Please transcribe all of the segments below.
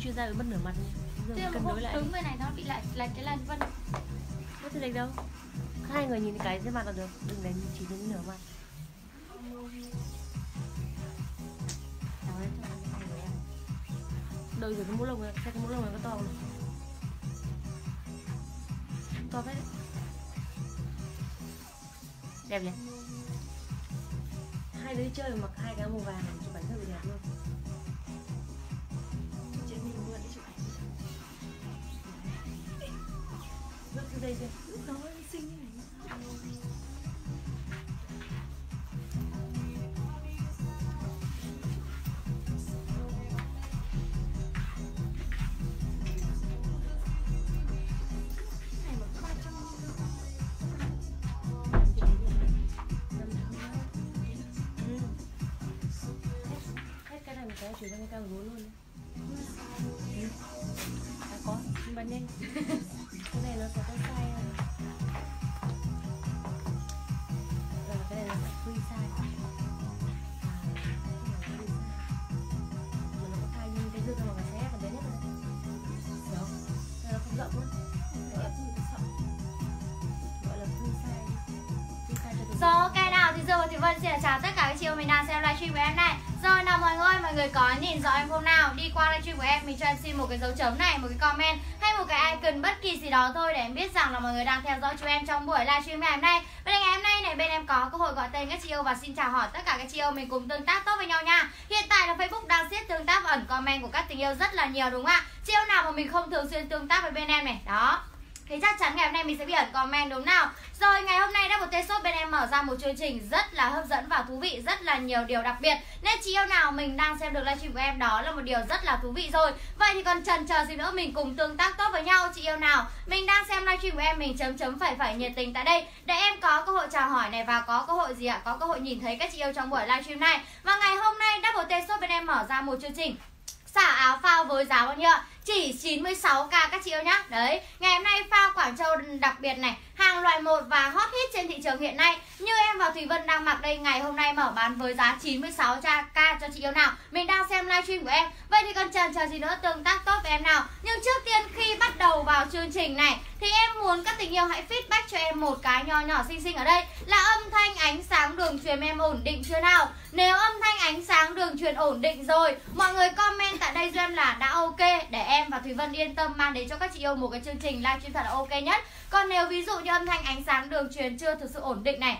chuyên gia bị mất nửa mặt. Mà cân đối lại đứng bên này nó bị lại lệch cái lần vân. Mất thì lệch đâu. Hai người nhìn cái trên mặt là được đừng đánh chỉ đến nửa mặt. Đợi rồi cái mũ lông này xem cái mũ lông này có to không? To phết đấy. Đẹp nhỉ? Hai đứa chơi mặc hai cái màu vàng này Vứt cái livestream của em này. Rồi nào mọi người, mọi người có nhìn rõ em không nào Đi qua livestream của em, mình cho em xin một cái dấu chấm này, một cái comment Hay một cái icon bất kỳ gì đó thôi để em biết rằng là mọi người đang theo dõi chúng em trong buổi livestream ngày hôm nay. Bên ngày hôm nay này bên em có cơ hội gọi tên các chị yêu và xin chào hỏi tất cả các chị yêu mình cùng tương tác tốt với nhau nha. Hiện tại là Facebook đang siết tương tác và ẩn comment của các tình yêu rất là nhiều đúng không ạ? Chị yêu nào mà mình không thường xuyên tương tác với bên em này, đó thì chắc chắn ngày hôm nay mình sẽ bị ẩn comment đúng nào? Rồi, ngày hôm nay đã một tê shop bên em mở ra một chương trình rất là hấp dẫn và thú vị, Rất là nhiều điều đặc biệt. Nên chị yêu nào mình đang xem được livestream của em, đó là một điều rất là thú vị rồi. Vậy thì còn chần chờ gì nữa, mình cùng tương tác tốt với nhau. Chị yêu nào mình đang xem livestream của em, mình chấm chấm phải phải nhiệt tình tại đây. Để em có cơ hội chào hỏi này và có cơ hội gì ạ? Có cơ hội nhìn thấy các chị yêu trong buổi livestream này. Và ngày hôm nay Double T Shop bên em mở ra một chương trình xả áo phao với giá bao nhiêu ạ? Chỉ 96k các chị yêu nhá. Đấy, ngày hôm nay pha Quảng Châu đặc biệt này Hàng loại 1 và hot hit trên thị trường hiện nay. Như em và Thùy Vân đang mặc đây, Ngày hôm nay mở bán với giá 96k cho chị yêu nào. Mình đang xem livestream của em. Vậy thì còn chần chờ gì nữa, tương tác tốt với em nào. Nhưng trước tiên, khi bắt đầu vào chương trình này, Thì em muốn các tình yêu hãy feedback cho em một cái nho nhỏ xinh xinh ở đây. Là âm thanh ánh sáng đường truyền em ổn định chưa nào? Nếu âm thanh ánh sáng đường truyền ổn định rồi, Mọi người comment tại đây cho em là đã ok Để em và Thùy Vân yên tâm mang đến cho các chị yêu một cái chương trình livestream thật là ok nhất. Còn nếu ví dụ như âm thanh ánh sáng đường truyền chưa thực sự ổn định này.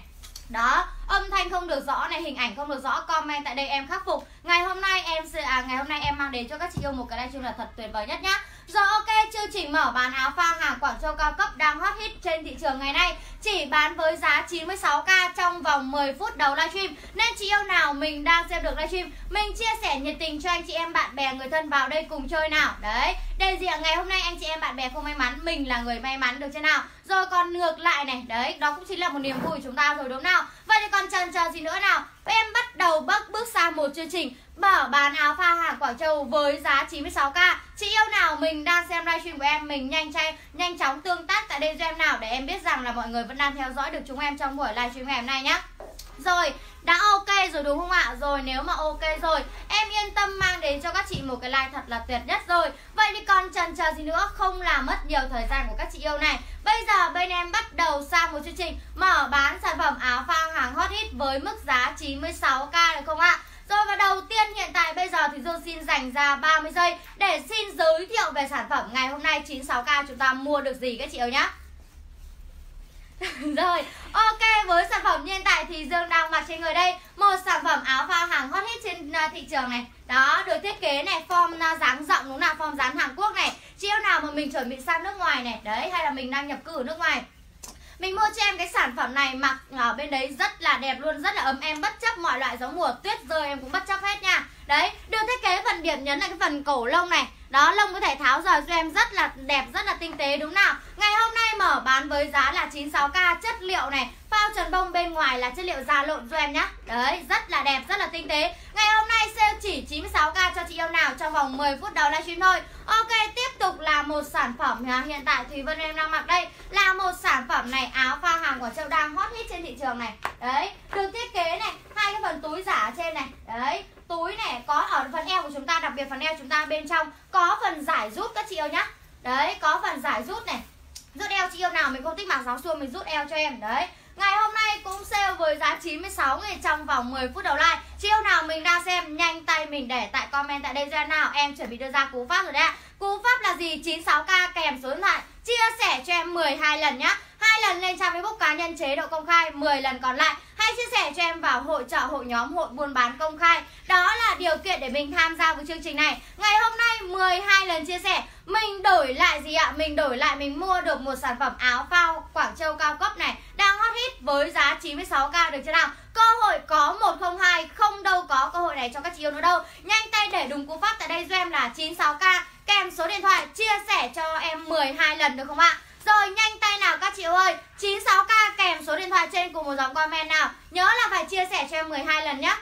Đó, âm thanh không được rõ này, hình ảnh không được rõ, comment tại đây em khắc phục. Ngày hôm nay em sẽ à, ngày hôm nay em mang đến cho các chị yêu một cái livestream là thật tuyệt vời nhất nhá. Rồi ok, chương trình mở bán áo phao hàng Quảng Châu cao cấp đang hot hit trên thị trường ngày nay. Chỉ bán với giá 96k trong vòng 10 phút đầu livestream. Nên chị yêu nào mình đang xem được livestream Mình chia sẻ nhiệt tình cho anh chị em bạn bè người thân vào đây cùng chơi nào. Đấy, đề diện ngày hôm nay anh chị em bạn bè không may mắn Mình là người may mắn được chưa nào? Rồi còn ngược lại này, đấy, đó cũng chính là một niềm vui của chúng ta rồi đúng nào? Vậy thì còn chần chờ gì nữa nào? Em bắt đầu bước bước sang một chương trình Mở bán áo pha hàng Quảng Châu với giá 96k Chị yêu nào? Mình đang xem livestream của em. Mình nhanh chay, nhanh chóng tương tác tại đây cho em nào Để em biết rằng là mọi người vẫn đang theo dõi được chúng em trong buổi livestream ngày hôm nay nhé rồi, đã ok rồi đúng không ạ? Rồi nếu mà ok rồi, em yên tâm mang đến cho các chị một cái like thật là tuyệt nhất rồi. Vậy thì còn chần chờ gì nữa, không làm mất nhiều thời gian của các chị yêu này. Bây giờ bên em bắt đầu sang một chương trình mở bán sản phẩm áo phao hàng hot hit với mức giá 96k được không ạ? Rồi và đầu tiên hiện tại bây giờ thì Dương xin dành ra 30 giây để xin giới thiệu về sản phẩm ngày hôm nay. 96k chúng ta mua được gì các chị yêu nhá? rồi, ok với sản phẩm hiện tại thì Dương đang mặc trên người đây. Một sản phẩm áo phao hàng hot hit trên à, thị trường này. Đó, được thiết kế này, form à, dáng rộng đúng là form dáng Hàn Quốc này. Chiêu nào mà mình chuẩn bị sang nước ngoài này? Đấy, hay là mình đang nhập cư ở nước ngoài? Mình mua cho em cái sản phẩm này mặc ở bên đấy rất là đẹp luôn, rất là ấm em bất chấp mọi loại gió mùa tuyết rơi em cũng bất chấp hết nha. Đấy, được thiết kế phần điểm nhấn là cái phần cổ lông này. Đó, lông có thể tháo rời cho em rất là đẹp, rất là tinh tế đúng nào. Ngày hôm nay mở bán với giá là 96k chất liệu này Phao trần bông bên ngoài là chất liệu da lộn cho em nhá. Đấy, rất là đẹp, rất là tinh tế. Ngày hôm nay sale chỉ 96k cho chị yêu nào trong vòng 10 phút đầu livestream thôi. Ok, tiếp tục là một sản phẩm hiện tại Thùy Vân em đang mặc đây Là một sản phẩm này, áo phao hàng của Châu đang hot hit trên thị trường này. Đấy, được thiết kế này, hai cái phần túi giả ở trên này. Đấy, túi này có ở phần eo của chúng ta, đặc biệt phần eo chúng ta bên trong Có phần giải rút các chị yêu nhá. Đấy, có phần giải rút này. Rút eo chị yêu nào mình không thích mặc giáo xuông mình rút eo cho em. Đấy. Ngày hôm nay cũng sale với giá 96 nghìn trong vòng 10 phút đầu like. Chị yêu nào mình đang xem nhanh tay mình để tại comment tại đây ra nào. Em chuẩn bị đưa ra cú pháp rồi đấy ạ. Cú pháp là gì? 96k kèm số điện thoại. Chia sẻ cho em 12 lần nhá hai lần lên trang Facebook cá nhân chế độ công khai 10 lần còn lại. Hãy chia sẻ cho em vào hội trợ hội nhóm, hội buôn bán công khai. Đó là điều kiện để mình tham gia với chương trình này. Ngày hôm nay 12 lần chia sẻ. Mình đổi lại gì ạ? Mình đổi lại mình mua được một sản phẩm áo phao Quảng Châu cao cấp này. Đang hot hit với giá 96k được chưa nào? Cơ hội có 102 không đâu có cơ hội này cho các chị yêu nữa đâu. Nhanh tay để đúng cú pháp tại đây cho em là 96k kèm số điện thoại, chia sẻ cho em 12 lần được không ạ? Rồi, nhanh tay nào các chị ơi. 96k kèm số điện thoại trên cùng một dòng comment nào. Nhớ là phải chia sẻ cho em 12 lần nhé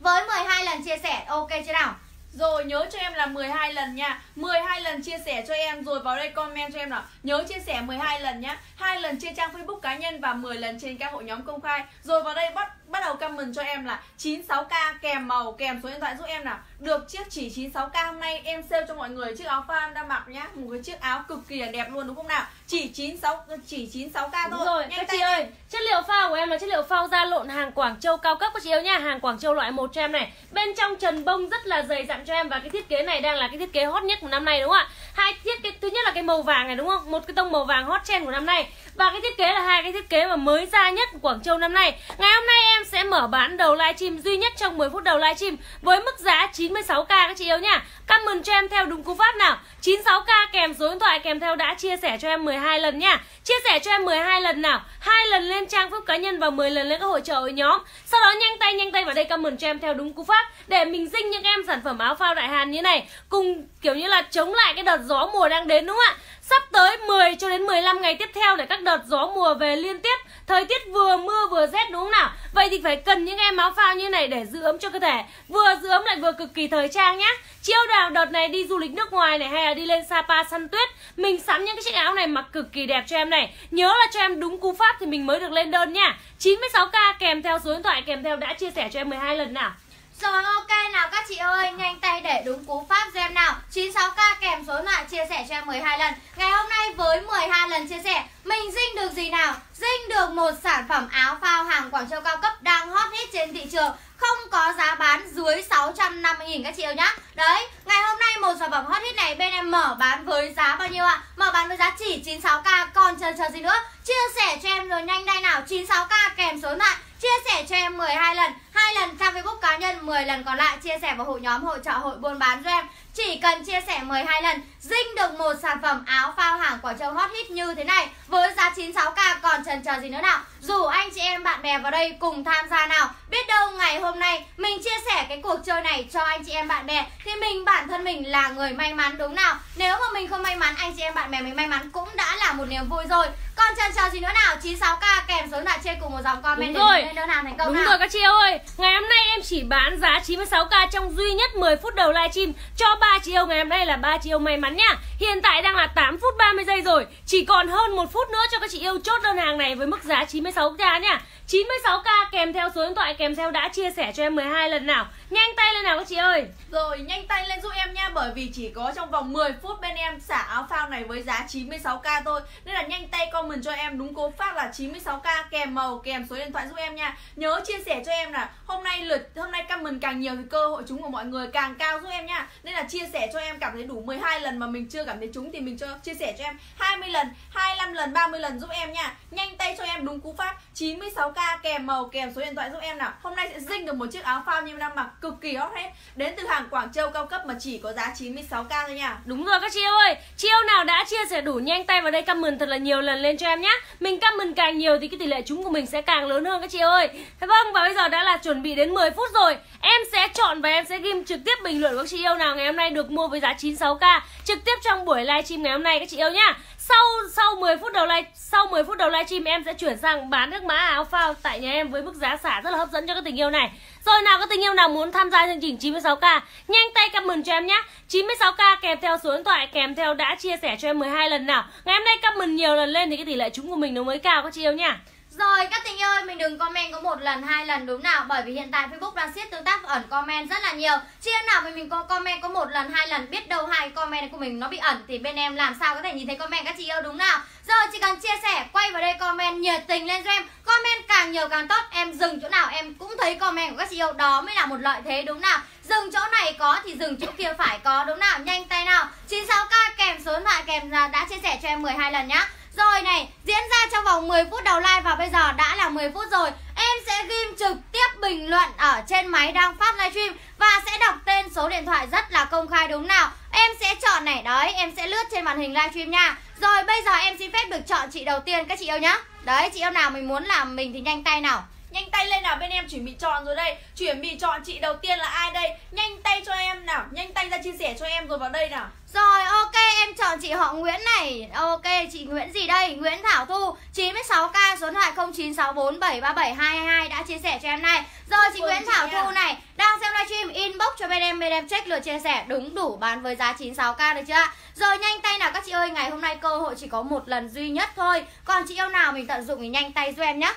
Với 12 lần chia sẻ, ok chưa nào? Rồi, nhớ cho em là 12 lần nha. 12 lần chia sẻ cho em, Rồi vào đây comment cho em nào. Nhớ chia sẻ 12 lần nhá. hai lần trên trang Facebook cá nhân Và 10 lần trên các hội nhóm công khai. Rồi vào đây bắt bắt đầu comment cho em là 96k kèm màu kèm số điện thoại giúp em nào. Được chiếc chỉ 96k hôm nay em sale cho mọi người chiếc áo fan đang mặc nhá. Một cái chiếc áo cực kỳ là đẹp luôn đúng không nào? Chỉ 96 chỉ 96k thôi Đúng rồi. Nhanh các chị ơi Chất liệu phao của em là chất liệu phao da lộn hàng Quảng Châu cao cấp các chị yêu nha Hàng Quảng Châu loại 1 cho em này. Bên trong trần bông rất là dày dặn cho em Và cái thiết kế này đang là cái thiết kế hot nhất của năm nay đúng không ạ? Hai thiết kế thứ nhất là cái màu vàng này đúng không? Một cái tông màu vàng hot trend của năm nay. Và cái thiết kế là hai cái thiết kế mà mới ra nhất của Quảng Châu năm nay. Ngày hôm nay em em sẽ mở bán đầu livestream duy nhất trong 10 phút đầu livestream Với mức giá 96k các chị yêu nha Comment cho em theo đúng cú pháp nào. 96k kèm số điện thoại kèm theo đã chia sẻ cho em 12 lần nha Chia sẻ cho em 12 lần nào. hai lần lên trang Facebook cá nhân và 10 lần lên các hội trợ hội nhóm. Sau đó nhanh tay nhanh tay vào đây comment cho em theo đúng cú pháp Để mình dinh những em sản phẩm áo phao đại hàn như này. Cùng kiểu như là chống lại cái đợt gió mùa đang đến, đúng không ạ? Sắp tới 10 cho đến 15 ngày tiếp theo để các đợt gió mùa về liên tiếp. Thời tiết vừa mưa vừa rét đúng không nào? Vậy thì phải cần những em áo phao như này để giữ ấm cho cơ thể. Vừa giữ ấm lại vừa cực kỳ thời trang nhá Chiêu đào đợt này đi du lịch nước ngoài này hay là đi lên Sapa săn tuyết. Mình sắm những cái chiếc áo này mặc cực kỳ đẹp cho em này. Nhớ là cho em đúng cú pháp thì mình mới được lên đơn nha. 96k kèm theo số điện thoại, kèm theo đã chia sẻ cho em 12 lần nào. Rồi ok nào các chị ơi Nhanh tay để đúng cú pháp cho em nào 96k kèm số điện thoại chia sẻ cho em 12 lần. Ngày hôm nay với 12 lần chia sẻ Mình dinh được gì nào? Dinh được một sản phẩm áo phao hàng Quảng Châu cao cấp đang hot hit trên thị trường. Không có giá bán dưới 650.000 các chị yêu nhá. Đấy, ngày hôm nay một sản phẩm hot hit này bên em mở bán với giá bao nhiêu ạ? À? Mở bán với giá chỉ 96k, còn chờ chờ gì nữa? Chia sẻ cho em rồi nhanh đây nào. 96k kèm số điện thoại Chia sẻ cho em 12 lần hai lần trang Facebook cá nhân 10 lần còn lại chia sẻ vào hội nhóm hội trợ hội buôn bán cho em Chỉ cần chia sẻ 12 lần Dinh được một sản phẩm áo phao hàng Quảng Châu hot hit như thế này. Với giá 96k còn chần chờ gì nữa nào? Dù anh chị em bạn bè vào đây cùng tham gia nào Biết đâu ngày hôm nay mình chia sẻ cái cuộc chơi này cho anh chị em bạn bè. Thì mình bản thân mình là người may mắn đúng nào? Nếu mà mình không may mắn anh chị em bạn bè mình may mắn cũng đã là một niềm vui rồi. Còn chần chờ gì nữa nào? 96k kèm số điện thoại trên cùng một dòng comment Đúng rồi. để đơn hàng thành công Đúng nào? rồi các chị ơi Ngày hôm nay em chỉ bán giá 96k trong duy nhất 10 phút đầu livestream Cho ba chị yêu. Ngày hôm nay là ba chị yêu may mắn nha. Hiện tại đang là 8 phút 30 giây rồi. Chỉ còn hơn một phút nữa cho các chị yêu chốt đơn hàng này với mức giá 96k nha. 96k kèm theo số điện thoại, kèm theo đã chia sẻ cho em 12 lần nào. Nhanh tay lên nào các chị ơi. Rồi, nhanh tay lên giúp em nha, Bởi vì chỉ có trong vòng 10 phút bên em xả áo phao này với giá 96k thôi. Nên là nhanh tay comment cho em đúng cố phát là 96k kèm màu, kèm số điện thoại giúp em nha. Nhớ chia sẻ cho em là hôm nay lượt hôm nay comment càng nhiều thì cơ hội trúng của mọi người càng cao giúp em nha Nên là chia sẻ cho em cảm thấy đủ 12 lần mà mình chưa cảm thấy trúng thì mình cho chia sẻ cho em 20 lần, 25 lần, 30 lần giúp em nha Nhanh tay cho em đúng cú pháp 96k kèm màu kèm số điện thoại giúp em nào. Hôm nay sẽ dinh được một chiếc áo phao như em đang mặc cực kỳ hot hết. Đến từ hàng Quảng Châu cao cấp mà chỉ có giá 96k thôi nha. Đúng rồi các chị ơi Chị nào đã chia sẻ đủ nhanh tay vào đây comment thật là nhiều lần lên cho em nhé Mình comment càng nhiều thì cái tỷ lệ trúng của mình sẽ càng lớn hơn các chị ơi. Thế vâng và bây giờ đã là chuẩn bị đến 10 phút rồi Em sẽ chọn và em sẽ ghim trực tiếp bình luận của các chị yêu nào ngày hôm nay được mua với giá 96k Trực tiếp trong buổi livestream ngày hôm nay các chị yêu nhá sau sau 10 phút đầu live sau 10 phút đầu livestream em sẽ chuyển sang bán nước mã áo phao tại nhà em với mức giá xả rất là hấp dẫn cho các tình yêu này. Rồi nào các tình yêu nào muốn tham gia chương trình 96k, nhanh tay comment cho em nhé. 96k kèm theo số điện thoại kèm theo đã chia sẻ cho em 12 lần nào. Ngày hôm nay comment nhiều lần lên thì cái tỷ lệ trúng của mình nó mới cao các chị yêu nha. Rồi các tình yêu ơi, mình đừng comment có một lần, hai lần đúng nào? Bởi vì hiện tại Facebook đang siết tương tác ẩn comment rất là nhiều. Chứ em nào mà mình có comment có một lần, hai lần Biết đâu hai comment của mình nó bị ẩn Thì bên em làm sao có thể nhìn thấy comment các chị yêu đúng nào? Rồi chỉ cần chia sẻ, quay vào đây comment nhiệt tình lên cho em. Comment càng nhiều càng tốt Em dừng chỗ nào em cũng thấy comment của các chị yêu. Đó mới là một lợi thế đúng nào? Dừng chỗ này có thì dừng chỗ kia phải có đúng nào? Nhanh tay nào. 96k kèm số điện thoại kèm đã chia sẻ cho em 12 lần nhá rồi này, diễn ra trong vòng 10 phút đầu live và bây giờ đã là 10 phút rồi. Em sẽ ghim trực tiếp bình luận ở trên máy đang phát livestream Và sẽ đọc tên số điện thoại rất là công khai đúng nào. Em sẽ chọn này, đấy, em sẽ lướt trên màn hình livestream nha. Rồi bây giờ em xin phép được chọn chị đầu tiên các chị yêu nhá. Đấy, chị yêu nào mình muốn làm mình thì nhanh tay nào. Nhanh tay lên nào bên em chuẩn bị chọn rồi đây. Chuẩn bị chọn chị đầu tiên là ai đây? Nhanh tay cho em nào Nhanh tay ra chia sẻ cho em rồi vào đây nào rồi ok em chọn chị họ Nguyễn này. Ok chị Nguyễn gì đây? Nguyễn Thảo Thu 96k số điện thoại 0964737222 đã chia sẻ cho em này. Rồi chị Nguyễn Thảo Thu này Đang xem livestream inbox cho bên em Bên em check lượt chia sẻ đúng đủ bán với giá 96k được chưa Rồi nhanh tay nào các chị ơi Ngày hôm nay cơ hội chỉ có một lần duy nhất thôi. Còn chị yêu nào mình tận dụng thì nhanh tay giúp em nhé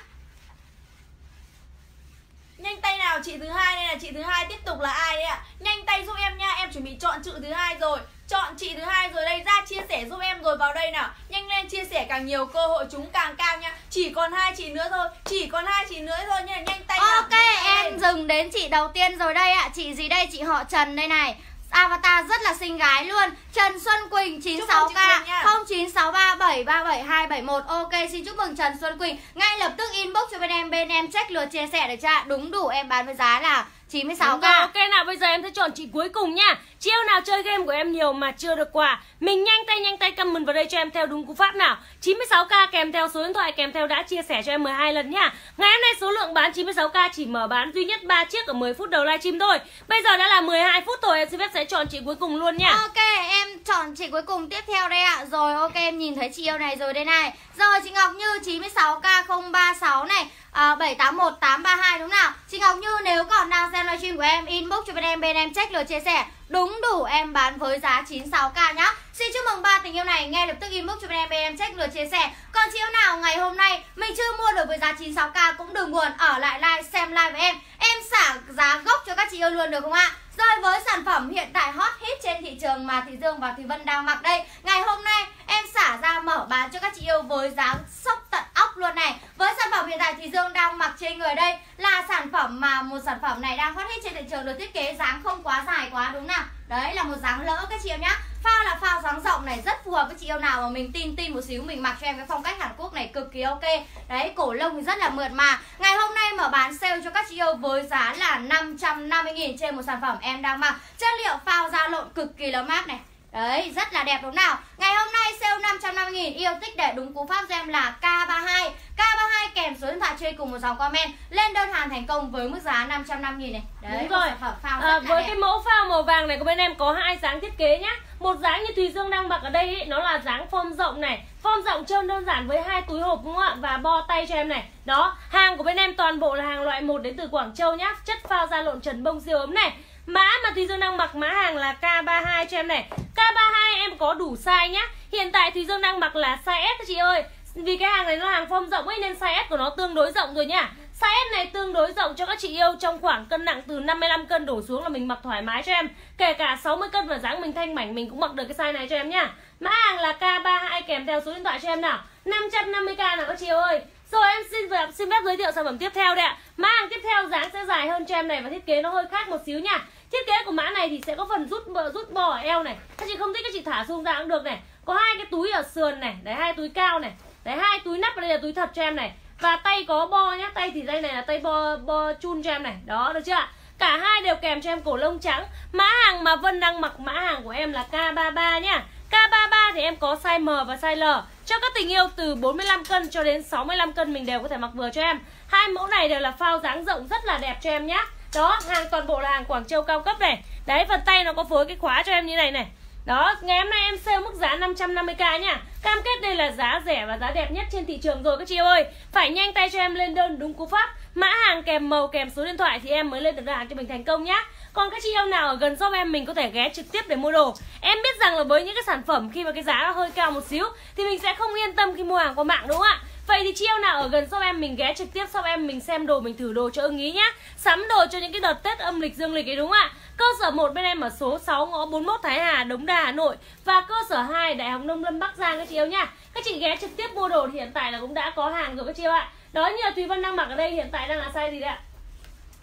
Nhanh tay nào chị thứ hai đây là chị thứ hai tiếp tục là ai đấy ạ? À? Nhanh tay giúp em nha Em chuẩn bị chọn chữ thứ hai rồi. Chọn chị thứ hai rồi đây ra chia sẻ giúp em rồi vào đây nào. Nhanh lên chia sẻ càng nhiều cơ hội chúng càng cao nha Chỉ còn hai chị nữa thôi Chỉ còn hai chị nữa thôi nha Nhanh tay nào. Ok em dừng đến chị đầu tiên rồi đây ạ. À. Chị gì đây? Chị họ Trần đây này Avatar rất là xinh gái luôn. Trần Xuân Quỳnh 96k 0963737271 Ok xin chúc mừng Trần Xuân Quỳnh. Ngay lập tức inbox cho bên em Bên em check lượt chia sẻ được chưa Đúng đủ em bán với giá là 96 k Ok nào bây giờ em sẽ chọn chị cuối cùng nha. Chị yêu nào chơi game của em nhiều mà chưa được quà Mình nhanh tay nhanh tay comment vào đây cho em theo đúng cú pháp nào. 96k kèm theo số điện thoại kèm theo đã chia sẻ cho em 12 lần nha. Ngày hôm nay số lượng bán 96k chỉ mở bán duy nhất 3 chiếc ở 10 phút đầu livestream thôi. Bây giờ đã là 12 phút rồi em xin phép sẽ chọn chị cuối cùng luôn nha. Ok em chọn chị cuối cùng tiếp theo đây ạ. À. Rồi ok em nhìn thấy chị yêu này rồi đây này. Rồi chị Ngọc Như 96k036 này. À, 781 832 đúng nào? Chị Ngọc Như nếu còn đang xem livestream của em, inbox cho bên em bên em check lượt chia sẻ. Đúng đủ, em bán với giá 96k nhá. Xin chúc mừng ba tình yêu này, nghe lập tức inbox cho bên em bên em check lượt chia sẻ. Còn chị yêu nào, ngày hôm nay mình chưa mua được với giá 96k cũng đừng buồn, ở lại live, xem live với em. Em xả giá gốc cho các chị yêu luôn được không ạ? Rồi với sản phẩm hiện tại hot hit trên thị trường mà Thị Dương và Thùy Vân đang mặc đây. Ngày hôm nay, em xả ra mở bán cho các chị yêu với giá sốc tận óc luôn này. Với sản phẩm hiện tại Thùy Dương đang mặc trên người đây Là sản phẩm mà một sản phẩm này đang hot hit trên thị trường được thiết kế dáng không quá dài quá, đúng nào? Đấy là một dáng lỡ các chị em nhá. Phao là phao dáng rộng này rất phù hợp với chị yêu nào mà mình tin tin một xíu Mình mặc cho em cái phong cách Hàn Quốc này cực kỳ ok. Đấy cổ lông thì rất là mượt mà. Ngày hôm nay mở bán sale cho các chị yêu với giá là 550.000 trên một sản phẩm em đang mặc. Chất liệu phao da lộn cực kỳ là mát này. Đấy, rất là đẹp đúng nào. Ngày hôm nay sale 550 nghìn Yêu thích để đúng cú pháp cho em là K32 K32 kèm số điện thoại chơi cùng một dòng comment. Lên đơn hàng thành công với mức giá 550 nghìn này. Đấy, đúng rồi. phao à, Với đẹp. cái mẫu phao màu vàng này của bên em có hai dáng thiết kế nhá một dáng như Thùy Dương đang mặc ở đây ý, Nó là dáng form rộng này. Form rộng trơn đơn giản với hai túi hộp đúng không ạ? Và bo tay cho em này. Đó, hàng của bên em toàn bộ là hàng loại 1 đến từ Quảng Châu nhá. Chất phao da lộn trần bông siêu ấm này. Mã mà Thùy Dương đang mặc mã hàng là K32 cho em này. K32 em có đủ size nhá. Hiện tại Thùy Dương đang mặc là size S chị ơi. Vì cái hàng này nó là hàng form rộng ấy Nên size S của nó tương đối rộng rồi nhá. Size S này tương đối rộng cho các chị yêu. Trong khoảng cân nặng từ 55 cân đổ xuống là mình mặc thoải mái cho em. Kể cả 60 cân và dáng mình thanh mảnh, mình cũng mặc được cái size này cho em nhá. Mã hàng là K32 kèm theo số điện thoại cho em nào. 550k nào các chị ơi. Rồi em xin xin phép giới thiệu sản phẩm tiếp theo đây ạ. Mã hàng tiếp theo dáng sẽ dài hơn cho em này và thiết kế nó hơi khác một xíu nha Thiết kế của mã này thì sẽ có phần rút rút bò ở eo này. Các chị không thích các chị thả xuống ra cũng được này. Có hai cái túi ở sườn này, Đấy, hai túi cao này, Đấy, hai túi nắp ở đây là túi thật cho em này và tay có bo nhá, tay thì đây này là tay bo bo chun cho em này. Đó, được chưa ạ? Cả hai đều kèm cho em cổ lông trắng. Mã hàng mà Vân đang mặc, mã hàng của em là K33 nhá. K33 thì em có size M và size L. Cho các tình yêu từ 45 cân cho đến 65 cân mình đều có thể mặc vừa cho em. Hai mẫu này đều là phao dáng rộng rất là đẹp cho em nhá. Đó, hàng toàn bộ là hàng Quảng Châu cao cấp này. Đấy, phần tay nó có phối cái khóa cho em như này này đó, ngày hôm nay em sale mức giá 550k nha. Cam kết đây là giá rẻ và giá đẹp nhất trên thị trường rồi các chị ơi. Phải nhanh tay cho em lên đơn đúng cú pháp. Mã hàng kèm màu kèm số điện thoại thì em mới lên được hàng cho mình thành công nhá. Còn các chị yêu nào ở gần shop em mình có thể ghé trực tiếp để mua đồ. Em biết rằng là với những cái sản phẩm khi mà cái giá nó hơi cao một xíu Thì mình sẽ không yên tâm khi mua hàng qua mạng đúng không ạ? Vậy thì chị em nào ở gần shop em mình ghé trực tiếp shop em mình xem đồ mình thử đồ cho ưng ý nhá. Sắm đồ cho những cái đợt Tết âm lịch dương lịch ấy đúng không ạ? Cơ sở 1 bên em ở số 6 ngõ 41 Thái Hà, Đống Đa, Hà Nội. Và cơ sở 2 Đại học Nông Lâm Bắc Giang các chị yêu nhá. Các chị ghé trực tiếp mua đồ thì hiện tại là cũng đã có hàng rồi các chị yêu ạ. Đó như là Thùy Vân đang mặc ở đây hiện tại đang là size gì đấy ạ?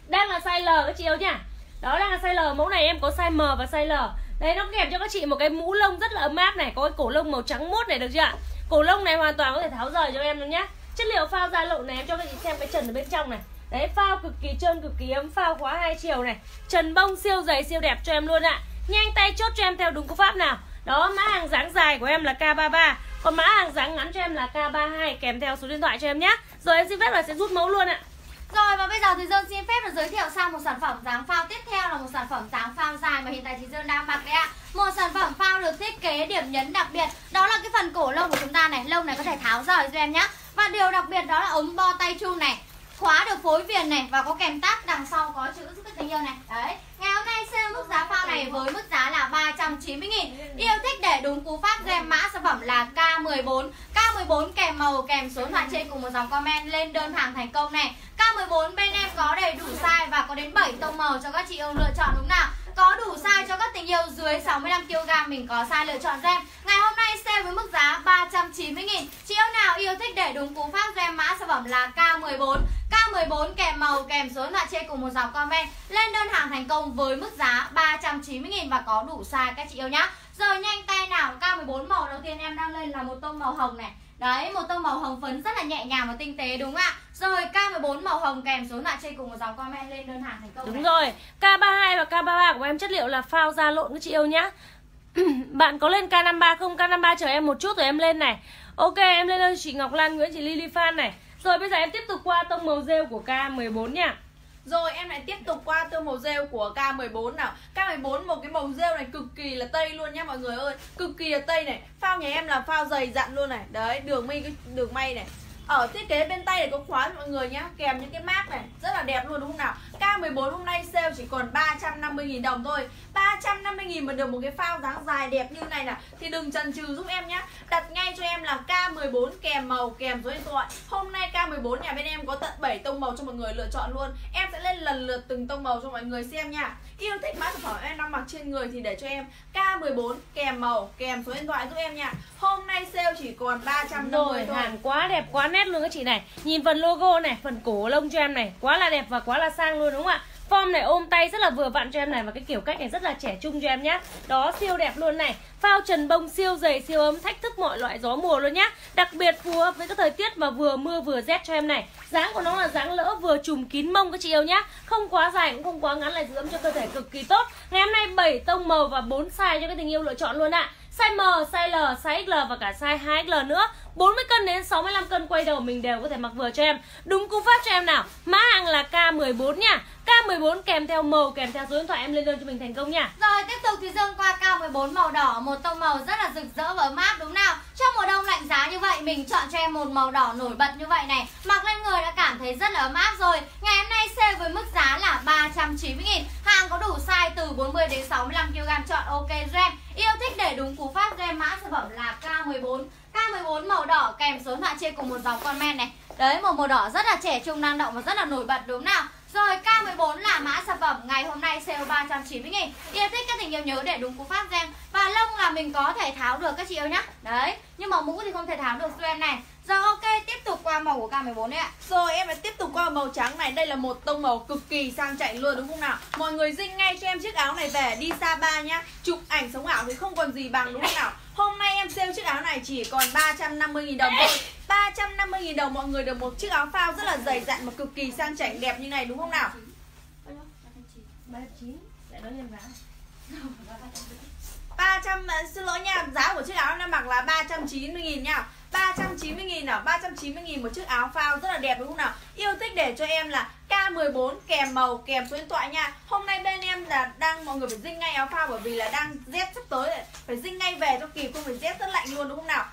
Đang là size L các chị yêu nhá. Đó đang là size L, mẫu này em có size M và size L. Đấy nó kèm cho các chị một cái mũ lông rất là ấm áp này Có cái cổ lông màu trắng mốt này được chưa ạ? Cổ lông này hoàn toàn có thể tháo rời cho em luôn nhá. Chất liệu phao da lộn này em cho các chị xem cái trần ở bên trong này. Đấy, phao cực kỳ trơn, cực kỳ ấm, phao khóa hai chiều này. Trần bông, siêu dày, siêu đẹp cho em luôn ạ. Nhanh tay chốt cho em theo đúng cú pháp nào. Đó, mã hàng dáng dài của em là K33 Còn mã hàng dáng ngắn cho em là K32 Kèm theo số điện thoại cho em nhé Rồi em xin phép là sẽ rút mẫu luôn ạ. Rồi và bây giờ thì Dương xin phép được giới thiệu sang một sản phẩm dáng phao tiếp theo là một sản phẩm dáng phao dài mà hiện tại thì Dương đang mặc đấy ạ. Một sản phẩm phao được thiết kế điểm nhấn đặc biệt đó là cái phần cổ lông của chúng ta này, lông này có thể tháo rời cho em nhé. Và điều đặc biệt đó là ống bo tay chung này, khóa được phối viền này và có kèm tác đằng sau có chữ giúp tình yêu này. Đấy. Ngày hôm nay sale mức giá phao này với mức giá là 390 000 Yêu thích để đúng cú pháp cho mã sản phẩm là K14 K14 kèm màu, kèm số điện thoại trên cùng một dòng comment lên đơn hàng thành công này K14 bên em có đầy đủ size và có đến 7 tông màu cho các chị yêu lựa chọn đúng nào có đủ size cho các tình yêu dưới 65kg mình có size lựa chọn cho em Ngày hôm nay sale với mức giá 390 000 Chị yêu nào yêu thích để đúng cú pháp cho em mã sản phẩm là K14 K14 kèm màu, kèm số điện thoại trên cùng một dòng comment. Lên đơn hàng thành công với mức giá 390 000 và có đủ size các chị yêu nhá. Rồi nhanh tay nào K14 màu đầu tiên em đang lên là một tông màu hồng này. Đấy, một tông màu hồng phấn rất là nhẹ nhàng và tinh tế đúng không ạ? Rồi K14 màu hồng kèm số thoại trên cùng một dòng comment lên đơn hàng thành công. Đúng này. rồi K32 và K33 của em chất liệu là phao da lộn các chị yêu nhá Bạn có lên K53 không? K53 chờ em một chút rồi em lên này Ok em lên đơn chị Ngọc Lan, Nguyễn chị Lily Phan này Rồi bây giờ em tiếp tục qua tông màu rêu của K14 nha rồi, em lại tiếp tục qua tông màu rêu của K14 nào. K14 một cái màu rêu này cực kỳ là tây luôn nha mọi người ơi. Cực kỳ là tây này. Phao nhà em là phao dày dặn luôn này. Đấy, đường may cái đường may này ở thiết kế bên tay này có khóa mọi người nhá. Kèm những cái mác này Rất là đẹp luôn đúng không nào? K14 hôm nay sale chỉ còn 350.000 đồng thôi. 350.000 mà được một cái phao dáng dài đẹp như này nè Thì đừng chần chừ giúp em nhá. Đặt ngay cho em là K14 kèm màu kèm số điện thoại. Hôm nay K14 nhà bên em có tận 7 tông màu cho mọi người lựa chọn luôn. Em sẽ lên lần lượt từng tông màu cho mọi người xem nha. Yêu thích mã sản phẩm em đang mặc trên người thì để cho em. K14 kèm màu kèm số điện thoại giúp em nha. Hôm nay sale chỉ còn 350 Rồi thôi. hàng quá đẹp quá nét luôn các chị này. Nhìn phần logo này, phần cổ lông cho em này Quá là đẹp và quá là sang luôn đúng không ạ? Form này ôm tay rất là vừa vặn cho em này Và cái kiểu cách này rất là trẻ trung cho em nhá. Đó siêu đẹp luôn này. Phao trần bông siêu dày siêu ấm Thách thức mọi loại gió mùa luôn nhá. Đặc biệt phù hợp với các thời tiết mà vừa mưa vừa rét cho em này. Dáng của nó là dáng lỡ vừa trùm kín mông các chị yêu nhá. Không quá dài cũng không quá ngắn lại giữ ấm cho cơ thể cực kỳ tốt. Ngày hôm nay 7 tông màu và 4 size cho các tình yêu lựa chọn luôn ạ. Size M, size L, size XL và cả size 2XL nữa. 40 cân đến 65 cân quay đầu mình đều có thể mặc vừa cho em. Đúng cú pháp cho em nào. Mã hàng là K14 nha. K14 kèm theo màu, kèm theo số điện thoại em lên đơn cho mình thành công nha. Rồi, tiếp tục thì Dương qua cao 14 màu đỏ, Một tông màu rất là rực rỡ và mát đúng nào? Trong mùa đông lạnh giá như vậy, Mình chọn cho em một màu đỏ nổi bật như vậy này. Mặc lên người đã cảm thấy rất là ấm áp rồi. Ngày hôm nay sale với mức giá là 390 000 Hàng có đủ size từ 40 đến 65kg Chọn ok cho em. Yêu thích để đúng cú pháp cho em, mã sản phẩm là K14 K14 màu đỏ kèm số điện thoại trên cùng một dòng comment này. Đấy một màu đỏ rất là trẻ trung, năng động và rất là nổi bật, đúng nào? Rồi K14 là mã sản phẩm. Ngày hôm nay sale 390 000 Yêu thích các tình yêu nhớ để đúng cú pháp cho Và lông là mình có thể tháo được, các chị yêu nhá. Đấy, Nhưng mà mũ thì không thể tháo được cho em này. Rồi, ok, tiếp tục qua màu của K14 đấy ạ. Rồi, em lại tiếp tục qua màu trắng này. Đây là một tông màu cực kỳ sang chảnh luôn, đúng không nào? Mọi người dinh ngay cho em chiếc áo này về, đi Sapa nhá. Chụp ảnh sống ảo thì không còn gì bằng, đúng không nào? Hôm nay em sale chiếc áo này chỉ còn 350.000 đồng thôi. 350.000 đồng mọi người được một chiếc áo phao rất là dày dặn mà cực kỳ sang chảnh đẹp như này, đúng không nào? Ba chín lại nói nhân giá 300 xin lỗi nha, giá của chiếc áo em đang mặc là 390.000 nha. 390.000 nào 390.000 một chiếc áo phao rất là đẹp đúng không nào yêu thích để cho em là K14 kèm màu kèm số điện thoại nha hôm nay bên em là đang mọi người phải dinh ngay áo phao bởi vì là đang rét sắp tới rồi phải dinh ngay về cho kịp không phải rét rất lạnh luôn đúng không nào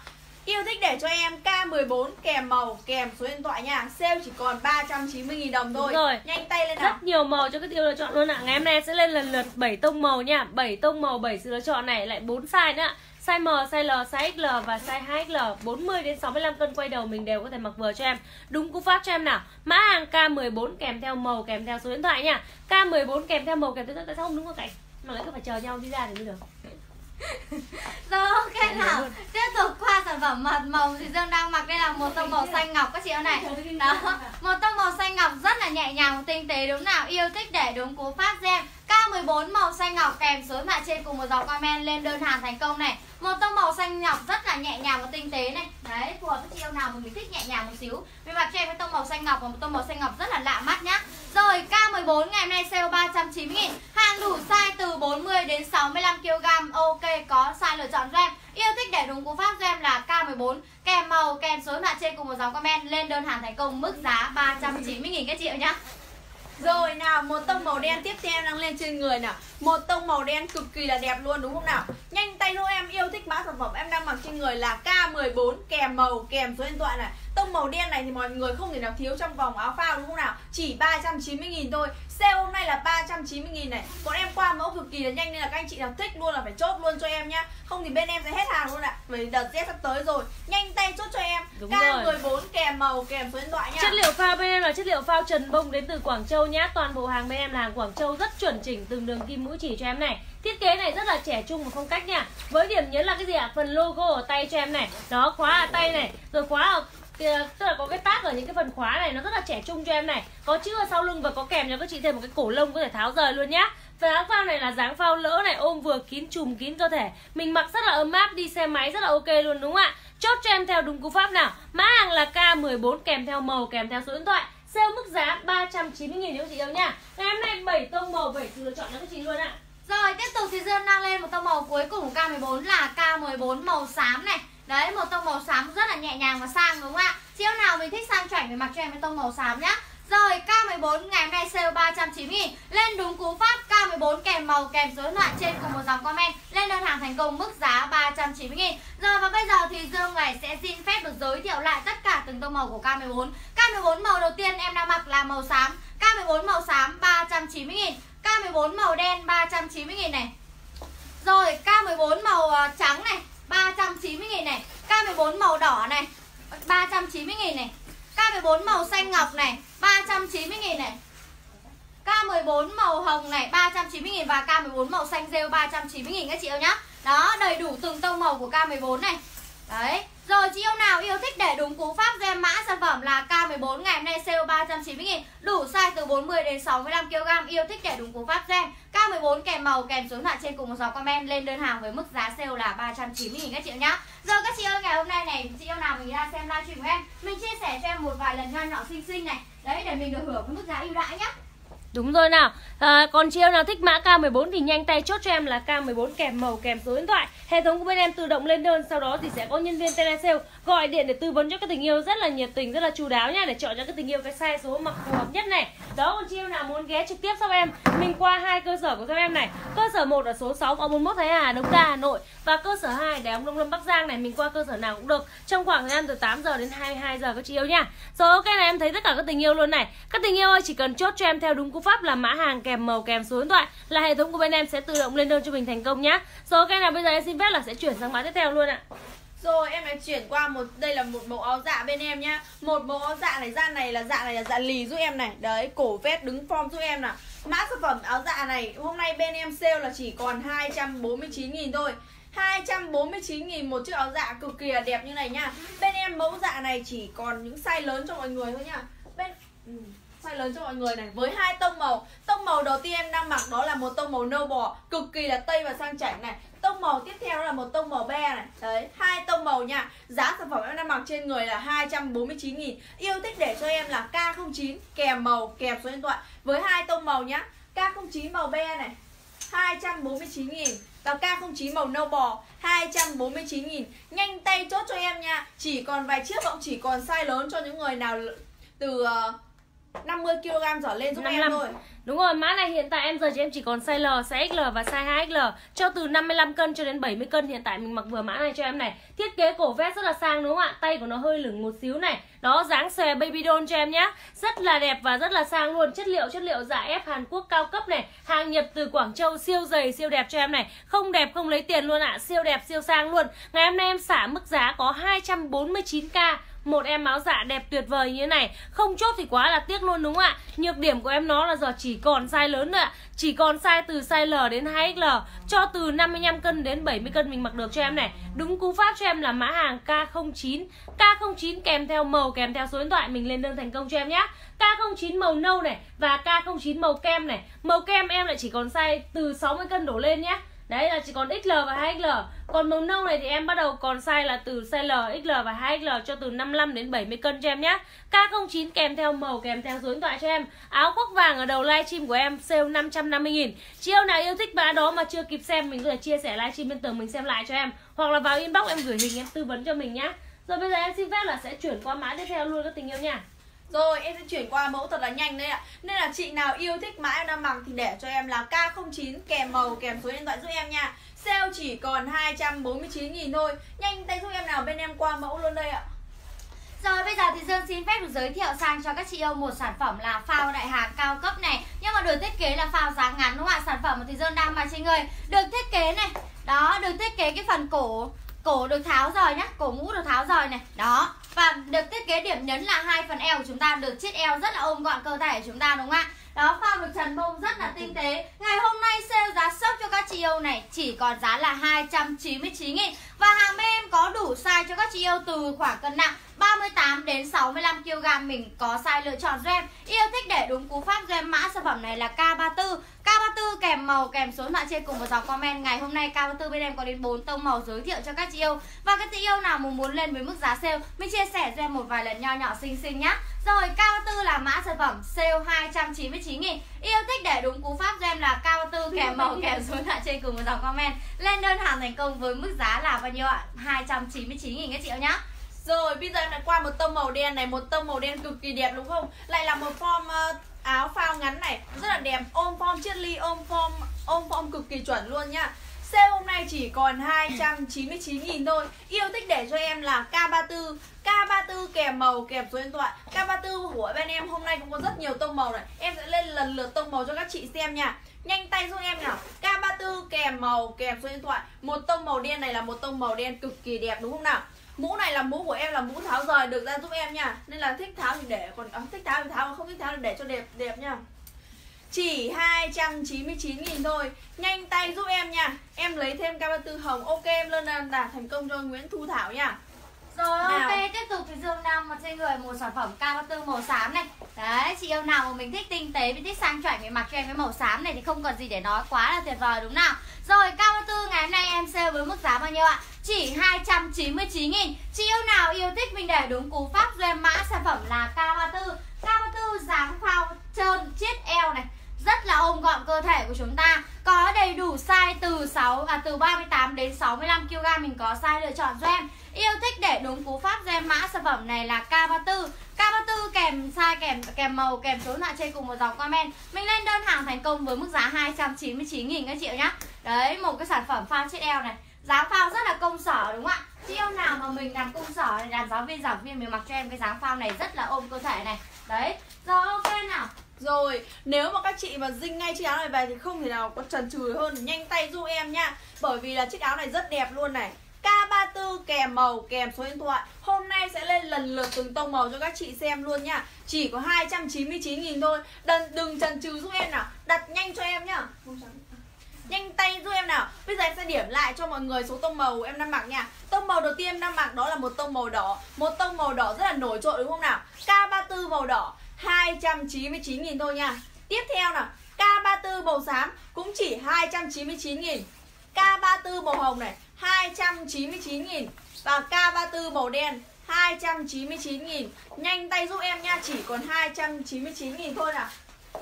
Yêu thích để cho em K14 kèm màu kèm số điện thoại nha Sale chỉ còn 390.000 đồng thôi Đúng rồi. Nhanh tay lên nào Rất nhiều màu cho các tiêu lựa chọn luôn ạ. Ngày hôm nay sẽ lên lần lượt 7 tông màu nha. 7 tông màu, 7 sự lựa chọn này lại 4 size nữa. Size M, size L, size XL và size 2XL 40 đến 65 cân quay đầu mình đều có thể mặc vừa cho em. Đúng cú pháp cho em nào. Mã hàng K14 kèm theo màu kèm theo số điện thoại nha. K14 kèm theo màu kèm theo tại sao không đúng ở cạnh mà lại cứ phải chờ nhau đi ra thì mới được. Rồi ok nào Tiếp tục qua sản phẩm mật màu thì Dương đang mặc đây là một tông màu xanh ngọc các chị ơi này Đó Một tông màu xanh ngọc rất là nhẹ nhàng tinh tế đúng nào Yêu thích để đúng cú pháp gem K14 màu xanh ngọc kèm số mạ trên cùng một dòng comment lên đơn hàng thành công này. Một tông màu xanh ngọc rất là nhẹ nhàng và tinh tế này. Đấy, phù hợp với chị yêu nào mà mình thích nhẹ nhàng một xíu. Mình mặc cho em cái tông màu xanh ngọc và một tông màu xanh ngọc rất là lạ mắt nhá. Rồi K14 ngày hôm nay sale 390 nghìn. Hàng đủ size từ 40 đến 65 kg. Ok, có size lựa chọn cho em Yêu thích để đúng cú pháp cho em là K14 Kèm màu, kèm số mạ trên cùng một dòng comment Lên đơn hàng thành công. Mức giá 390 nghìn các chị ạ nhá. Rồi nào, một tông màu đen tiếp theo đang lên trên người nào. Một tông màu đen cực kỳ là đẹp luôn đúng không nào? Nhanh tay thôi em yêu thích mã sản phẩm em đang mặc trên người là K14 kèm màu kèm số điện thoại này. Tông màu đen này thì mọi người không thể nào thiếu trong vòng áo phao đúng không nào? Chỉ 390.000 thôi. Sale hôm nay là 390.000 này. Bọn em qua mẫu cực kỳ là nhanh nên là các anh chị nào thích luôn là phải chốt luôn cho em nhá. Không thì bên em sẽ hết hàng luôn ạ. Vì đợt rét sắp tới rồi. Nhanh tay chốt cho em. Đúng K14 kèm màu kèm số điện thoại nha Chất liệu phao bên em là chất liệu phao trần bông đến từ Quảng Châu nhá. Toàn bộ hàng bên em là hàng Quảng Châu rất chuẩn chỉnh từng đường kim mũi chỉ cho em này. Thiết kế này rất là trẻ trung và phong cách nha. Với điểm nhấn là cái gì ạ? Phần logo ở tay cho em này. Đó khóa ở tay này. Rồi khóa ở kìa, tức là có cái tác ở những cái phần khóa này nó rất là trẻ trung cho em này. Có chữ ở sau lưng và có kèm cho các chị thêm một cái cổ lông có thể tháo rời luôn nhá. Và áo phao này là dáng phao lỡ này ôm vừa kín chùm kín cơ thể. Mình mặc rất là ấm áp đi xe máy rất là ok luôn đúng không ạ? Chốt cho em theo đúng cú pháp nào. Mã hàng là K14 kèm theo màu kèm theo số điện thoại. Sale mức giá 390 000 nếu chị yêu nha. Ngày hôm nay 7 tông màu 7 sự lựa chọn cho các chị luôn ạ. Rồi, tiếp tục thì Dương đang lên một tông màu cuối cùng của K14 là K14 màu xám này. Đấy, một tông màu xám rất là nhẹ nhàng và sang, đúng không ạ? Chiêu nào mình thích sang chảnh thì mặc cho em cái tông màu xám nhá. Rồi K14 ngày hôm nay sale 390 000 Lên đúng cú pháp K14 kèm màu, kèm số điện thoại trên cùng một dòng comment. Lên đơn hàng thành công mức giá 390 000 Rồi, và bây giờ thì Dương này sẽ xin phép được giới thiệu lại tất cả từng tông màu của K14 K14 màu đầu tiên em đang mặc là màu xám. K14 màu xám 390 000 K14 màu đen 390 000 này Rồi K14 màu à, trắng này 390 000 này K14 màu đỏ này 390 000 này K14 màu xanh ngọc này 390 000 này K14 màu hồng này 390 000 và K14 màu xanh rêu 390 000 các chị yêu nhá. Đó, đầy đủ từng tông màu của K14 này. Đấy. Rồi chị yêu nào yêu thích để đúng cú pháp gem mã sản phẩm là K14 ngày hôm nay sale 390 000 đủ size từ 40 đến 65 kg yêu thích để đúng cú pháp gem K14 kèm màu kèm số điện thoại trên cùng một dòng comment lên đơn hàng với mức giá sale là 390 000 các chị yêu nhá. Rồi các chị ơi ngày hôm nay này chị yêu nào mình ra xem livestream của em, mình chia sẻ cho em một vài lần nho nhỏ xinh xinh này. Đấy để mình được hưởng cái mức giá ưu đãi nhá. Đúng rồi nào. À, Còn chị em nào thích mã K14 thì nhanh tay chốt cho em là K14 kèm màu kèm số điện thoại. Hệ thống của bên em tự động lên đơn Sau đó thì sẽ có nhân viên telesale gọi điện để tư vấn cho các tình yêu rất là nhiệt tình, rất là chu đáo nha Để chọn cho các tình yêu cái size số mặc phù hợp nhất này. Đó còn chị em nào muốn ghé trực tiếp sau em Mình qua hai cơ sở của giúp em này. Cơ sở 1 ở số 6 có 41 Thái Hà, Đông Đa, Hà Nội Và cơ sở 2 để Đông Lâm Bắc Giang này. Mình qua cơ sở nào cũng được. Trong khoảng thời gian từ 8 giờ đến 22 giờ các chị yêu nha. Rồi ok này em thấy tất cả các tình yêu luôn này. Các tình yêu ơi chỉ cần chốt cho em theo đúng cú pháp là mã hàng kèm màu kèm số điện thoại là hệ thống của bên em sẽ tự động lên đơn cho mình thành công nhá. Rồi cái nào bây giờ em xin phép là sẽ chuyển sang mã tiếp theo luôn ạ. Rồi em lại chuyển qua một đây là một mẫu áo dạ bên em nhá. Một mẫu áo dạ này da này là dạ này là dạ lì giúp em này. Đấy, cổ vét đứng form giúp em nào. Mã sản phẩm áo dạ này hôm nay bên em sale là chỉ còn 249 000 thôi. 249 000 một chiếc áo dạ cực kỳ là đẹp như này nhá Bên em mẫu dạ này chỉ còn những size lớn cho mọi người thôi nhá Bên ừ size lớn cho mọi người này. Với hai tông màu. Tông màu đầu tiên em đang mặc đó là một tông màu nâu bò cực kỳ là tây và sang chảnh này. Tông màu tiếp theo là một tông màu be này. Đấy hai tông màu nha. Giá sản phẩm em đang mặc trên người là 249 nghìn. Yêu thích để cho em là K09 kèm màu kèm số điện thoại. Với hai tông màu nhá. K09 màu be này. 249 nghìn. Và K09 màu nâu bò 249 nghìn. Nhanh tay chốt cho em nha. Chỉ còn vài chiếc cũng chỉ còn size lớn cho những người nào từ uh, 50kg trở lên giúp 55. em thôi. Đúng rồi, mã này hiện tại em giờ chị em chỉ còn size L, size XL và size 2XL Cho từ 55 cân cho đến 70 cân Hiện tại mình mặc vừa mã này cho em này. Thiết kế cổ vest rất là sang đúng không ạ? Tay của nó hơi lửng một xíu này. Đó, dáng xòe baby doll cho em nhá. Rất là đẹp và rất là sang luôn. Chất liệu, chất liệu giả ép Hàn Quốc cao cấp này. Hàng nhập từ Quảng Châu, siêu dày, siêu đẹp cho em này. Không đẹp không lấy tiền luôn ạ. Siêu đẹp, siêu sang luôn. Ngày hôm nay em xả mức giá có 249k một em áo dạ đẹp tuyệt vời như thế này. Không chốt thì quá là tiếc luôn đúng không ạ? Nhược điểm của em nó là giờ chỉ còn size lớn nữa ạ. Chỉ còn size từ size L đến 2XL cho từ 55 cân đến 70 cân mình mặc được cho em này. Đúng cú pháp cho em là mã hàng K09 K09 kèm theo màu, kèm theo số điện thoại, mình lên đơn thành công cho em nhé K09 màu nâu này và K09 màu kem này. Màu kem em lại chỉ còn size từ 60 cân đổ lên nhé Đấy là chỉ còn XL và 2XL Còn màu nâu này thì em bắt đầu còn size là từ size L, XL và 2XL cho từ 55 đến 70 cân cho em nhé K09 kèm theo màu kèm theo số điện thoại cho em. Áo khoác vàng ở đầu livestream của em sale 550 nghìn. Chị yêu nào yêu thích mã đó mà chưa kịp xem mình có thể chia sẻ livestream bên tường mình xem lại cho em. Hoặc là vào inbox em gửi hình em tư vấn cho mình nhá. Rồi bây giờ em xin phép là sẽ chuyển qua mã tiếp theo luôn các tình yêu nha. Rồi em sẽ chuyển qua mẫu thật là nhanh đây ạ. Nên là chị nào yêu thích mã em đang mặc thì để cho em là K09 kèm màu kèm số điện thoại giúp em nha. Sale chỉ còn 249 nghìn thôi. Nhanh tay giúp em nào bên em qua mẫu luôn đây ạ. Rồi bây giờ thì Dương xin phép được giới thiệu sang cho các chị yêu một sản phẩm là phao đại hàng cao cấp này. Nhưng mà được thiết kế là phao dáng ngắn đúng không ạ? Sản phẩm mà thì Dương đang mặc trên người Được thiết kế này. Đó, được thiết kế cái phần cổ Cổ được tháo rời nhá, cổ mũ được tháo rời này Đó, và được thiết kế điểm nhấn là hai phần eo của chúng ta Được chiếc eo rất là ôm gọn cơ thể của chúng ta đúng không ạ? Đó, pha được trần bông rất là tinh tế Ngày hôm nay sale giá sốc cho các chị yêu này Chỉ còn giá là 299 nghìn Và hàng bên em có đủ size cho các chị yêu từ khoảng cân nặng 38 đến 65 kg mình có size lựa chọn cho em. Yêu thích để đúng cú pháp cho em mã sản phẩm này là K34. K34 kèm màu kèm số điện thoại trên cùng một dòng comment. Ngày hôm nay K34 bên em có đến 4 tông màu giới thiệu cho các chị yêu. Và các chị yêu nào muốn lên với mức giá sale, mình chia sẻ cho em một vài lần nho nhỏ xinh xinh nhá. Rồi K34 là mã sản phẩm sale 299 000 Yêu thích để đúng cú pháp cho em là K34 kèm màu kèm số điện thoại trên cùng một dòng comment. Lên đơn hàng thành công với mức giá là bao nhiêu ạ? 299 000 các chị yêu nhá. Rồi bây giờ em lại qua một tông màu đen này Một tông màu đen cực kỳ đẹp đúng không Lại là một form uh, áo phao ngắn này Rất là đẹp Ôm form chiết ly ôm form Ôm form cực kỳ chuẩn luôn nhá Sale hôm nay chỉ còn 299.000 thôi. Yêu thích để cho em là K34 K34 kèm màu kèm số điện thoại. K34 của bên em hôm nay cũng có rất nhiều tông màu này. Em sẽ lên lần lượt tông màu cho các chị xem nha. Nhanh tay giúp em nào. K34 kèm màu kèm số điện thoại. Một tông màu đen này là một tông màu đen cực kỳ đẹp đúng không nào? Mũ này là mũ của em là mũ tháo rời được ra giúp em nha. Nên là thích tháo thì để còn à, thích tháo thì tháo không thích tháo thì để cho đẹp đẹp nha chỉ 299 nghìn thôi. Nhanh tay giúp em nha. Em lấy thêm K34 hồng. Ok em lên đạt thành công cho Nguyễn Thu Thảo nha. Rồi Nào. ok, tiếp tục thì Dương đang mặc trên người một sản phẩm K34 màu xám này. Đấy, chị yêu nào mà mình thích tinh tế, mình thích sang chảnh, mình mặc cho em cái màu xám này thì không còn gì để nói quá là tuyệt vời đúng nào? Rồi K34 ngày hôm nay em sale với mức giá bao nhiêu ạ? Chỉ 299 nghìn. Chị yêu nào yêu thích mình để đúng cú pháp cho em mã sản phẩm là K34 K34 dáng phao trơn, chiết eo này. Rất là ôm gọn cơ thể của chúng ta. Có đầy đủ size từ 6 à từ 38 đến 65 kg mình có size lựa chọn cho em. Yêu thích để đúng cú pháp cho em mã sản phẩm này là K34 K34 kèm size kèm kèm màu kèm số loại trên cùng một dòng comment. Mình lên đơn hàng thành công với mức giá 299 000 các chị nhá. Đấy một cái sản phẩm phao chiếc eo này. Dáng phao rất là công sở đúng không ạ? Chị yêu nào mà mình làm công sở này làm giáo viên giảng viên mình mặc cho em cái dáng phao này rất là ôm cơ thể này. Đấy rồi ok nào. Rồi, nếu mà các chị mà dinh ngay chiếc áo này về thì không thể nào có trần trừ hơn. Nhanh tay giúp em nha Bởi vì là chiếc áo này rất đẹp luôn này. K34 kèm màu kèm số điện thoại. Hôm nay sẽ lên lần lượt từng tông màu cho các chị xem luôn nha Chỉ có 299.000 thôi. Đừng, đừng trần trừ giúp em nào. Đặt nhanh cho em nhá. Nhanh tay giúp em nào. Bây giờ em sẽ điểm lại cho mọi người số tông màu em đang mặc nha. Tông màu đầu tiên em đang mặc đó là một tông màu đỏ. Một tông màu đỏ rất là nổi trội đúng không nào? K34 màu đỏ. 299.000 thôi nha. Tiếp theo nào K34 màu xám cũng chỉ 299.000 K34 màu hồng này 299 000 Và K34 màu đen 299 000 Nhanh tay giúp em nha, Chỉ còn 299 000 thôi nào.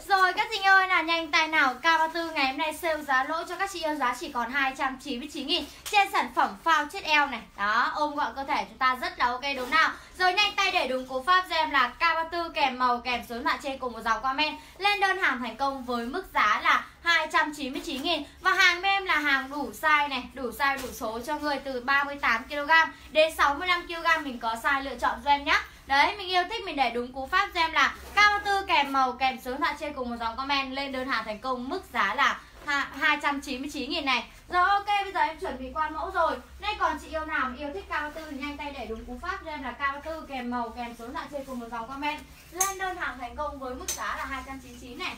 Rồi, các chị ơi, là nhanh tay nào. K34 ngày hôm nay sale giá lỗ cho các chị yêu giá chỉ còn 299 nghìn. Trên sản phẩm phao chết eo này. Đó, ôm gọn cơ thể chúng ta rất là ok, đúng nào? Rồi, nhanh tay để đúng cú pháp cho em là K34 kèm màu, kèm số điện thoại trên cùng một dòng comment. Lên đơn hàng thành công với mức giá là 299 nghìn. Và hàng bên em là hàng đủ size này. Đủ size, đủ số cho người từ 38kg đến 65kg Mình có size lựa chọn cho em nhé Đấy, mình yêu thích mình để đúng cú pháp cho em là cao tư kèm màu kèm số điện thoại trên cùng một dòng comment lên đơn hàng thành công mức giá là 299 nghìn này. Rồi ok, bây giờ em chuẩn bị qua mẫu rồi. Nên còn chị yêu nào mà yêu thích cao tư thì nhanh tay để đúng cú pháp cho em là cao tư kèm màu kèm số điện trên cùng một dòng comment lên đơn hàng thành công với mức giá là 299 này.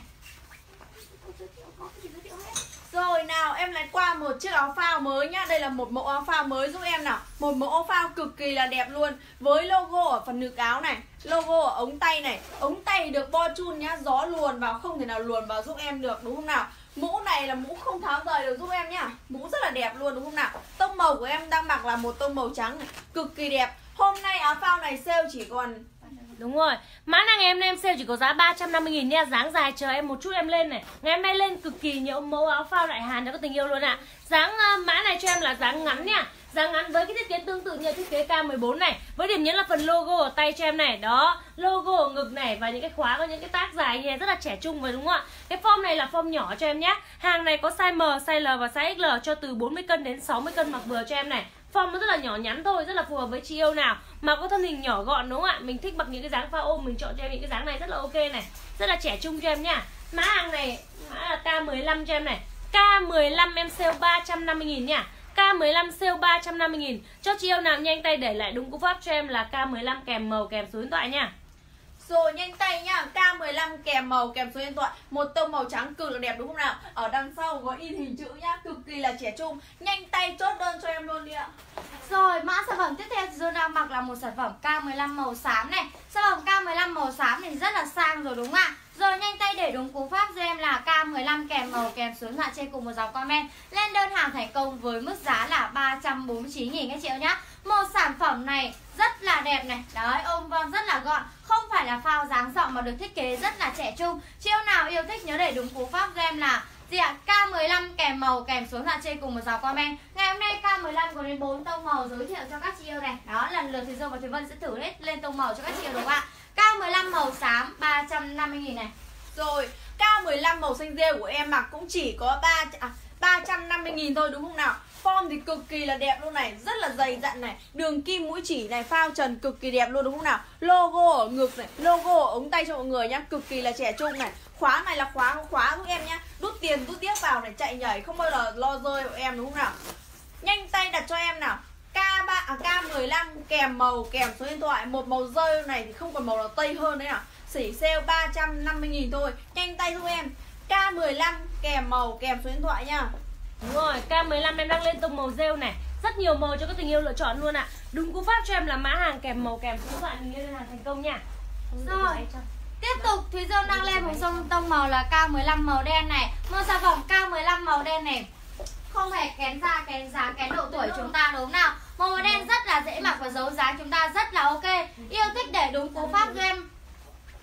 Có cái gì giới thiệu hết. Rồi, nào, em lại qua một chiếc áo phao mới nhá. Đây là một mẫu áo phao mới giúp em nào. Một mẫu áo phao cực kỳ là đẹp luôn. Với logo ở phần ngực áo này, Logo ở ống tay này. Ống tay được bo chun nhá, Gió luồn vào, không thể nào luồn vào giúp em được, đúng không nào? Mũ này là mũ không tháo rời được giúp em nhá. Mũ rất là đẹp luôn, đúng không nào? Tông màu của em đang mặc là một tông màu trắng này, Cực kỳ đẹp. Hôm nay áo phao này sale chỉ còn Đúng rồi. Mã này ngày hôm nay em sale chỉ có giá 350 nghìn nha. Dáng dài chờ em một chút em lên này. Ngày hôm nay lên cực kỳ nhiều mẫu áo phao đại hàn cho các tình yêu luôn ạ. Dáng uh, mã này cho em là dáng ngắn nha. Dáng ngắn với cái thiết kế tương tự như thiết kế K14 này. Với điểm nhấn là phần logo ở tay cho em này. Đó Logo ở ngực này Và những cái khóa có những cái tác dài như này Rất là trẻ trung và đúng không ạ? Cái form này là form nhỏ cho em nhé. Hàng này có size M, size L và size XL Cho từ 40 cân đến 60 cân mặc vừa cho em này. Form nó rất là nhỏ nhắn thôi, rất là phù hợp với chị yêu nào. Mà có thân hình nhỏ gọn đúng không ạ? Mình thích mặc những cái dáng pha ôm, mình chọn cho em những cái dáng này rất là ok này. Rất là trẻ trung cho em nha. Mã hàng này, mã là K15 cho em này. K15 em sale 350 nghìn nha. K15 sale 350 nghìn. Cho chị yêu nào nhanh tay để lại đúng cú pháp cho em là K15 kèm màu kèm số điện thoại nha. Rồi, nhanh tay nhá. K15 kèm màu, kèm số điện thoại. Một tông màu trắng cực là đẹp đúng không nào? Ở đằng sau có in hình chữ nhá, Cực kỳ là trẻ trung. Nhanh tay chốt đơn cho em luôn đi ạ. Rồi, mã sản phẩm tiếp theo thì đang mặc là một sản phẩm K15 màu xám này. Sản phẩm K15 màu xám thì rất là sang rồi đúng không ạ? Rồi nhanh tay để đúng cú pháp cho em là K15 kèm màu kèm số điện thoại trên cùng một dòng comment Lên đơn hàng thành công với mức giá là 349 nghìn các chị nhá Một sản phẩm này rất là đẹp này Đấy ôm von rất là gọn Không phải là phao dáng rộng mà được thiết kế rất là trẻ trung chiêu nào yêu thích nhớ để đúng cú pháp cho em là gì ạ? K15 kèm màu kèm số điện thoại trên cùng một dòng comment. Ngày hôm nay K15 có đến 4 tông màu giới thiệu cho các chị yêu này. Đó, lần lượt thì Dương và Thùy Vân sẽ thử hết lên tông màu cho các chị yêu đúng không ạ? K15 màu xám 350 000 này. Rồi K15 màu xanh rêu của em mặc cũng chỉ có 3 à, 350 nghìn thôi đúng không nào? Form thì cực kỳ là đẹp luôn này Rất là dày dặn này. Đường kim mũi chỉ này phao trần cực kỳ đẹp luôn đúng không nào? Logo ở ngực này Logo ở ống tay cho mọi người nhá Cực kỳ là trẻ trung này. Khóa này là khóa khóa của em nhá. Đút tiền đút tiếp vào này chạy nhảy Không bao giờ lo rơi của em đúng không nào? Nhanh tay đặt cho em nào. K3 à, K15 kèm màu kèm số điện thoại. Một màu rơi này thì không còn màu nào tây hơn đấy nào Sỉ sale 350 nghìn thôi. Nhanh tay giúp em. K15 kèm màu kèm số điện thoại nha. Đúng rồi, K15 em đang lên tông màu rêu này. Rất nhiều màu cho các tình yêu lựa chọn luôn ạ. Đúng cú pháp cho em là mã hàng kèm màu kèm số điện thoại Mình lên hàng thành công nha. Rồi. Tiếp tục. Thúy Dương đang lên vùng sông tông màu là K15 màu đen này. Một sản phẩm K15 màu đen này không hề kén da, kén dáng, kén độ tuổi chúng ta đúng không nào? Màu đen rất là dễ mặc và dấu dáng chúng ta rất là ok. Yêu thích để đúng cú pháp cho em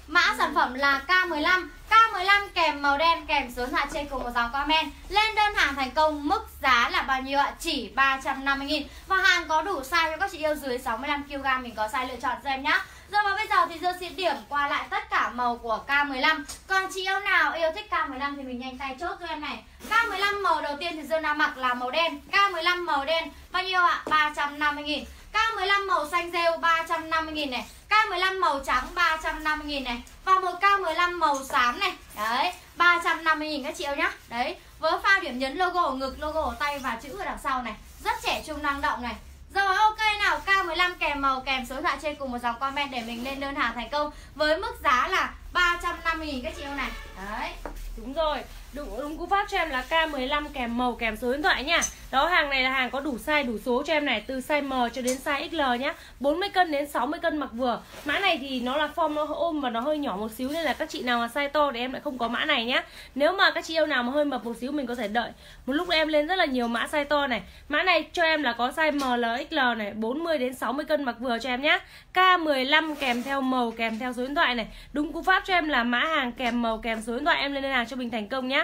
Mã sản phẩm là K15 K15 kèm màu đen kèm số điện thoại trên cùng một dòng comment. Lên đơn hàng thành công mức giá là bao nhiêu ạ? Chỉ 350 000 Và hàng có đủ size cho các chị yêu dưới 65kg Mình có size lựa chọn cho em nhé rồi và bây giờ thì Dương sẽ điểm qua lại tất cả màu của K15 Còn chị yêu nào yêu thích K15 thì mình nhanh tay chốt cho em này. K15 màu đầu tiên thì Dương đang mặc là màu đen. K15 màu đen bao nhiêu ạ? 350 000 K15 màu xanh rêu 350 000 này. K15 màu trắng 350 000 này. Và một K15 màu xám này. Đấy 350 000 các chị yêu nhá. Đấy với pha điểm nhấn logo ở ngực, logo ở tay và chữ ở đằng sau này. Rất trẻ trung năng động này rồi ok nào K15 kèm màu kèm số điện thoại trên cùng một dòng comment để mình lên đơn hàng thành công với mức giá là 350 000 các chị yêu này. Đấy. Đúng rồi, đúng, đúng cú pháp cho em là K15 kèm màu kèm số điện thoại nha. Đó hàng này là hàng có đủ size đủ số cho em này Từ size M cho đến size XL nhá. 40 cân đến 60 cân mặc vừa. Mã này thì nó là form nó ôm và nó hơi nhỏ một xíu Nên là các chị nào mà size to thì em lại không có mã này nhá. Nếu mà các chị yêu nào mà hơi mập một xíu mình có thể đợi. Một lúc em lên rất là nhiều mã size to này. Mã này cho em là có size M, L, XL này 40 đến 60 cân mặc vừa cho em nhá. K15 kèm theo màu kèm theo số điện thoại này. Đúng cú pháp cho em là mã hàng kèm màu kèm số điện thoại em lên đơn hàng cho mình thành công nhá.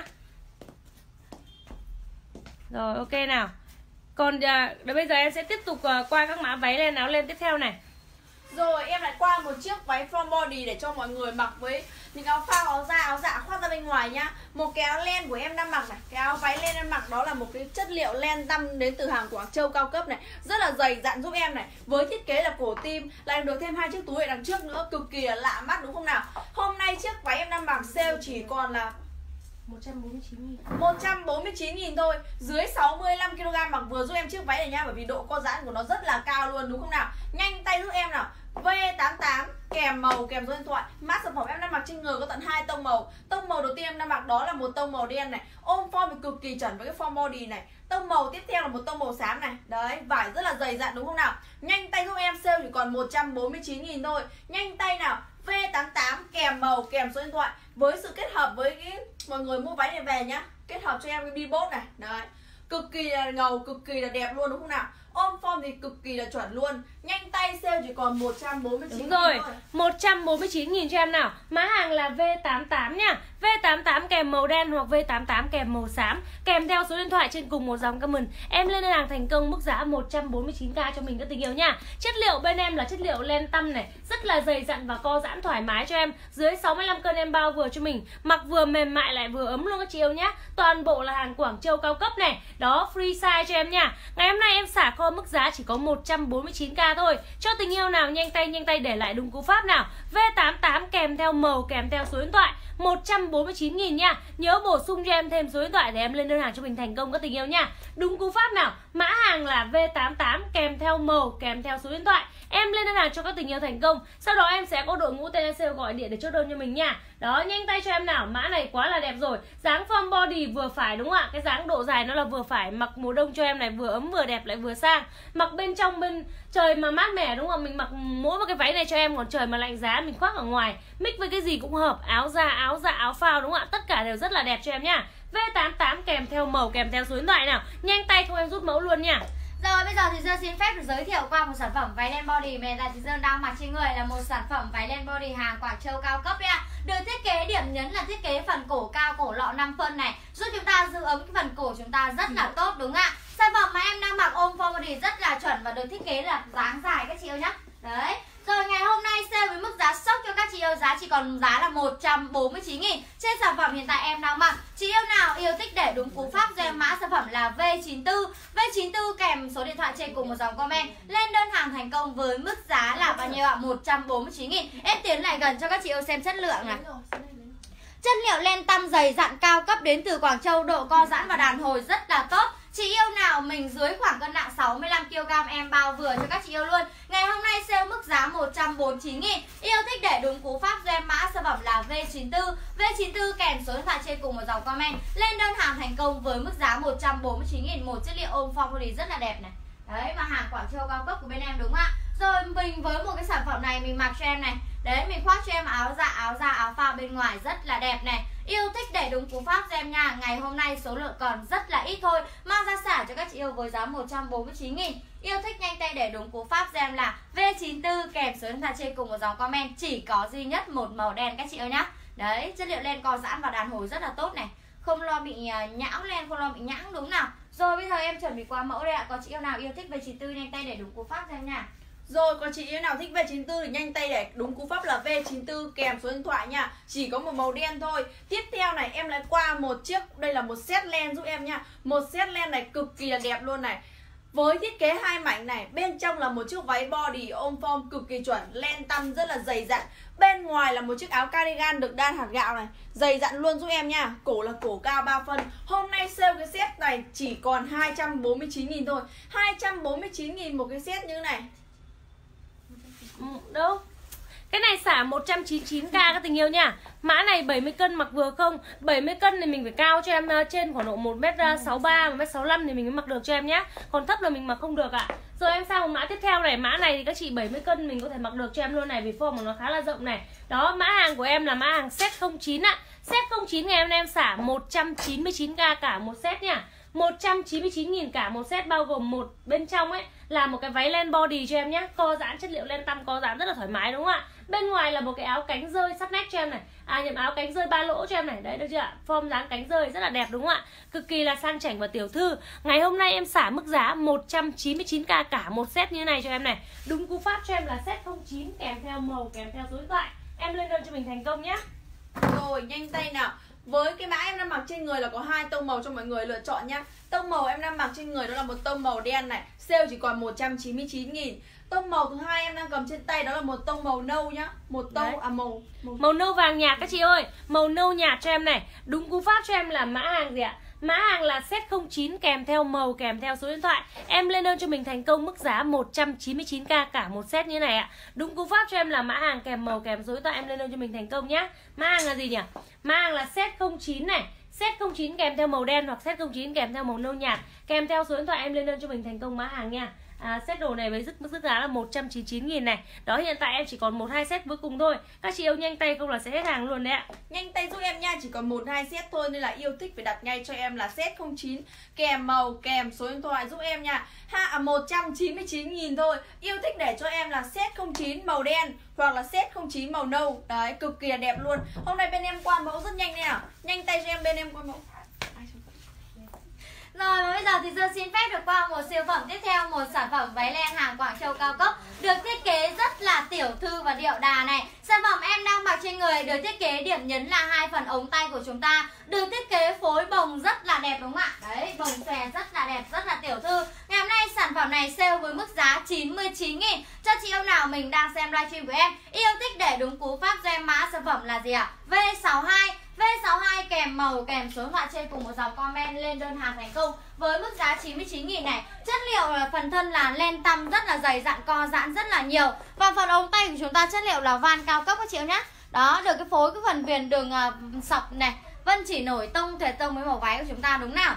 Rồi ok nào. Còn à, bây giờ em sẽ tiếp tục à, qua các mã váy lên áo lên tiếp theo này. Rồi em lại qua một chiếc váy from body để cho mọi người mặc với những áo phao, áo da, áo dạ khoác ra bên ngoài nhá. Một cái áo len của em đang mặc này. Cái áo váy len em mặc đó là một cái chất liệu len tăm đến từ hàng Quảng Châu cao cấp này. Rất là dày dặn giúp em này. Với thiết kế là cổ tim Lại được thêm hai chiếc túi ở đằng trước nữa Cực kỳ là lạ mắt đúng không nào? Hôm nay chiếc váy em đang mặc sale chỉ còn là 149 nghìn. 149 nghìn thôi. Dưới 65kg mặc vừa giúp em chiếc váy này nha Bởi vì độ co giãn của nó rất là cao luôn đúng không nào? Nhanh tay giúp em nào. V88 kèm màu kèm số điện thoại. Mã sản phẩm em đang mặc trên người có tận hai tông màu. Tông màu đầu tiên em đang mặc đó là một tông màu đen này. Ôm form thì cực kỳ chuẩn với cái form body này. Tông màu tiếp theo là một tông màu xám này. Đấy, vải rất là dày dặn đúng không nào? Nhanh tay giúp em sale chỉ còn 149 nghìn thôi. Nhanh tay nào. V88 kèm màu kèm số điện thoại Với sự kết hợp với cái mọi người mua váy này về nhá. Kết hợp cho em cái bibot này. Đấy. Cực kỳ là ngầu, cực kỳ là đẹp luôn đúng không nào? Ôm form thì cực kỳ là chuẩn luôn. Nhanh tay sale chỉ còn 149 Đúng rồi, thôi. 149 nghìn cho em nào. Mã hàng là V88 nha. V88 kèm màu đen hoặc V88 kèm màu xám Kèm theo số điện thoại trên cùng một dòng comment. Em lên đơn hàng thành công mức giá 149k cho mình các tình yêu nha. Chất liệu bên em là chất liệu len tăm này Rất là dày dặn và co giãn thoải mái cho em. Dưới 65 cân em bao vừa cho mình. Mặc vừa mềm mại lại vừa ấm luôn các chị yêu nhá. Toàn bộ là hàng Quảng Châu cao cấp này. Đó free size cho em nha. Ngày hôm nay em xả kho mức giá chỉ có 149k thôi. Cho tình yêu nào, nhanh tay nhanh tay để lại đúng cú pháp nào. V88 kèm theo màu, kèm theo số điện thoại. 149 nghìn nha. Nhớ bổ sung cho em thêm số điện thoại để em lên đơn hàng cho mình thành công các tình yêu nha. Đúng cú pháp nào. Mã hàng là V88 kèm theo màu, kèm theo số điện thoại. Em lên đơn hàng cho các tình yêu thành công. Sau đó em sẽ có đội ngũ TNC gọi điện để chốt đơn cho mình nha. Đó, nhanh tay cho em nào. Mã này quá là đẹp rồi. Dáng form body vừa phải đúng không ạ? Cái dáng độ dài nó là vừa phải. Mặc mùa đông cho em này vừa ấm vừa đẹp lại vừa sang. Mặc bên trong bên trời mà mát mẻ đúng không Mình mặc mỗi một cái váy này cho em, Còn trời mà lạnh giá, mình khoác ở ngoài. Mix với cái gì cũng hợp. Áo da, áo dạ áo phao đúng không ạ? Tất cả đều rất là đẹp cho em nha. V88 kèm theo màu, kèm theo số điện thoại nào. Nhanh tay không em rút mẫu luôn nha. Rồi bây giờ thì Dương xin phép được giới thiệu qua một sản phẩm váy len body mà là chị thì Dương đang mặc trên người là một sản phẩm váy len body hàng Quảng Châu cao cấp nha. Được thiết kế điểm nhấn là thiết kế phần cổ cao cổ lọ 5 phân này, giúp chúng ta giữ ấm cái phần cổ chúng ta rất là tốt đúng không ạ? Sản phẩm mà em đang mặc ôm form body rất là chuẩn và được thiết kế là dáng dài các chị yêu nhá. Đấy. Rồi ngày hôm nay sale với mức giá sốc cho các chị yêu giá chỉ còn giá là 149 nghìn. Trên sản phẩm hiện tại em đang mặc, Chị yêu nào yêu thích để đúng cú pháp cho em mã sản phẩm là V94 V94 kèm số điện thoại trên cùng một dòng comment. Lên đơn hàng thành công với mức giá là bao nhiêu ạ? 149 nghìn. Em tiến lại gần cho các chị yêu xem chất lượng này. Chất liệu len tăm dày dặn cao cấp đến từ Quảng Châu, Độ co giãn và đàn hồi rất là tốt. Chị yêu nào mình dưới khoảng cân nặng 65kg em bao vừa cho các chị yêu luôn. Ngày hôm nay sale mức giá 149 nghìn. Yêu thích để đúng cú pháp cho em mã sản phẩm là V94 V94 kèm số điện thoại trên cùng một dòng comment. Lên đơn hàng thành công với mức giá 149 nghìn. Một chất liệu ôm form body rất là đẹp này. Đấy mà hàng Quảng Châu cao cấp của bên em đúng không ạ? Rồi mình với một cái sản phẩm này mình mặc cho em này. Đấy mình khoác cho em áo dạ áo da áo phao bên ngoài rất là đẹp này. Yêu thích để đúng cú pháp cho em nha. Ngày hôm nay số lượng còn rất là ít thôi. Mang ra xả cho các chị yêu với giá 149 nghìn. Yêu thích nhanh tay để đúng cú pháp cho em là V94 kèm số điện thoại trên cùng một dòng comment. Chỉ có duy nhất một màu đen các chị ơi nhá. Đấy chất liệu len co giãn và đàn hồi rất là tốt này. Không lo bị à, nhão len, không lo bị nhãng đúng nào? Em chuẩn bị qua mẫu đây ạ. Có chị yêu nào yêu thích V94 nhanh tay để đúng cú pháp cho em nha. Rồi còn chị yêu nào thích V94 thì nhanh tay để đúng cú pháp là V94 kèm số điện thoại nha. Chỉ có một màu đen thôi. Tiếp theo này, em lại qua một chiếc, Đây là một set len giúp em nha. Một set len này cực kỳ là đẹp luôn này với thiết kế hai mảnh này, bên trong là một chiếc váy body ôm form cực kỳ chuẩn, len tăm rất là dày dặn. Bên ngoài là một chiếc áo cardigan được đan hạt gạo này, dày dặn luôn giúp em nha. Cổ là cổ cao 3 phân. Hôm nay sale cái set này chỉ còn 249 000 thôi. 249 000 một cái set như này. Ừ, đâu cái này xả 199k các tình yêu nha. Mã này 70 cân mặc vừa không? 70 cân thì mình phải cao cho em ờ, trên khoảng độ 1m63, 1m65 ờ, thì mình mới mặc được cho em nhé Còn thấp là mình mặc không được ạ. À. Rồi em sang một mã tiếp theo này. Mã này thì các chị 70 cân mình có thể mặc được cho em luôn này. Vì form của nó khá là rộng này. Đó mã hàng của em là mã hàng set 09 ạ. Set 09 ngày hôm nay em xả 199k cả một set nha. 199.000 cả một set bao gồm một bên trong ấy là một cái váy len body cho em nhé co giãn chất liệu len tăm co giãn rất là thoải mái đúng không ạ? Bên ngoài là một cái áo cánh rơi sát nách cho em này. À nhầm, áo cánh rơi ba lỗ cho em này. Đấy, được chưa ạ? Form dáng cánh rơi rất là đẹp, đúng không ạ? Cực kỳ là sang chảnh và tiểu thư. Ngày hôm nay em xả mức giá 199k cả một set như này cho em này. Đúng cú pháp cho em là set 09 kèm theo màu, kèm theo số điện thoại em lên đơn cho mình thành công nhé Rồi, nhanh tay nào. Với cái mã em đang mặc trên người là có hai tông màu cho mọi người lựa chọn nhá. Tông màu em đang mặc trên người đó là một tông màu đen này. Sale chỉ còn 199 nghìn. Tông màu thứ hai em đang cầm trên tay đó là một tông màu nâu nhá. Một tông, Đấy. à màu, màu Màu nâu vàng nhạt các chị ơi. Màu nâu nhạt cho em này. Đúng cú pháp cho em là mã hàng gì ạ? Mã hàng là set 09 kèm theo màu kèm theo số điện thoại. Em lên đơn cho mình thành công mức giá 199k cả một set như này ạ. Đúng cú pháp cho em là mã hàng kèm màu kèm số điện thoại. Em lên đơn cho mình thành công nhá. Mã hàng là gì nhỉ? Mã hàng là set 09 này. Set 09 kèm theo màu đen hoặc set 09 kèm theo màu nâu nhạt. Kèm theo số điện thoại em lên đơn cho mình thành công mã hàng nha à, set đồ này với mức mức giá là 199 nghìn này Đó hiện tại em chỉ còn một hai set cuối cùng thôi Các chị yêu nhanh tay không là sẽ hết hàng luôn đấy ạ Nhanh tay giúp em nha, chỉ còn một hai set thôi nên là yêu thích phải đặt ngay cho em là set 09 kèm màu kèm số điện thoại giúp em nha. Ha à, 199 000 thôi. Yêu thích để cho em là set 09 màu đen hoặc là set 09 màu nâu. Đấy, cực kỳ đẹp luôn. Hôm nay bên em qua mẫu rất nhanh nè. Nhanh tay cho em bên em qua mẫu. Rồi, và bây giờ thì Dương xin phép được qua một siêu phẩm tiếp theo, Một sản phẩm váy len hàng Quảng Châu cao cấp, Được thiết kế rất là tiểu thư và điệu đà này. Sản phẩm em đang mặc trên người Được thiết kế điểm nhấn là hai phần ống tay của chúng ta, Được thiết kế phối bồng rất là đẹp đúng không ạ? Đấy, bồng xòe rất là đẹp, rất là tiểu thư. Ngày hôm nay sản phẩm này sale với mức giá 99 nghìn. Cho chị yêu nào mình đang xem livestream của em, Yêu thích để đúng cú pháp cho em mã sản phẩm là gì ạ? V62 V62 kèm màu kèm số điện thoại trên cùng một dòng comment lên đơn hàng thành công với mức giá 99 000 này. Chất liệu là phần thân là len tăm rất là dày dặn co giãn rất là nhiều. Và phần ống tay của chúng ta chất liệu là van cao cấp các chị em nhé. Đó, được cái phối cái phần viền đường uh, sọc này. Vân chỉ nổi tông thể tông với màu váy của chúng ta đúng nào?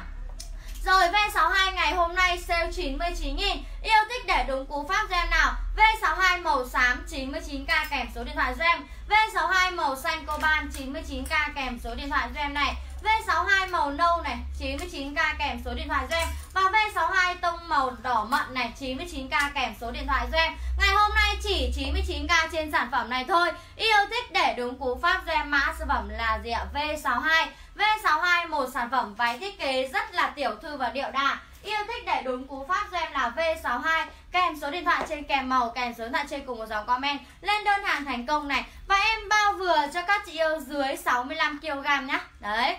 Rồi V62 ngày hôm nay sale 99 000 Yêu thích để đúng cú pháp cho em nào V62 màu xám 99k kèm số điện thoại cho em V62 màu xanh coban 99k kèm số điện thoại cho em này. V62 màu nâu này 99k kèm số điện thoại cho em. Và V62 tông màu đỏ mận này 99k kèm số điện thoại cho em. Ngày hôm nay chỉ 99k trên sản phẩm này thôi. Yêu thích để đúng cú pháp cho em, mã sản phẩm là gì ạ? V62 V62 một sản phẩm váy thiết kế rất là tiểu thư và điệu đà. Yêu thích để đúng cú pháp cho em là V62. Kèm số điện thoại trên kèm màu, Kèm số điện thoại trên cùng một dòng comment. Lên đơn hàng thành công này. Và em bao vừa cho các chị yêu dưới 65kg nhá. Đấy.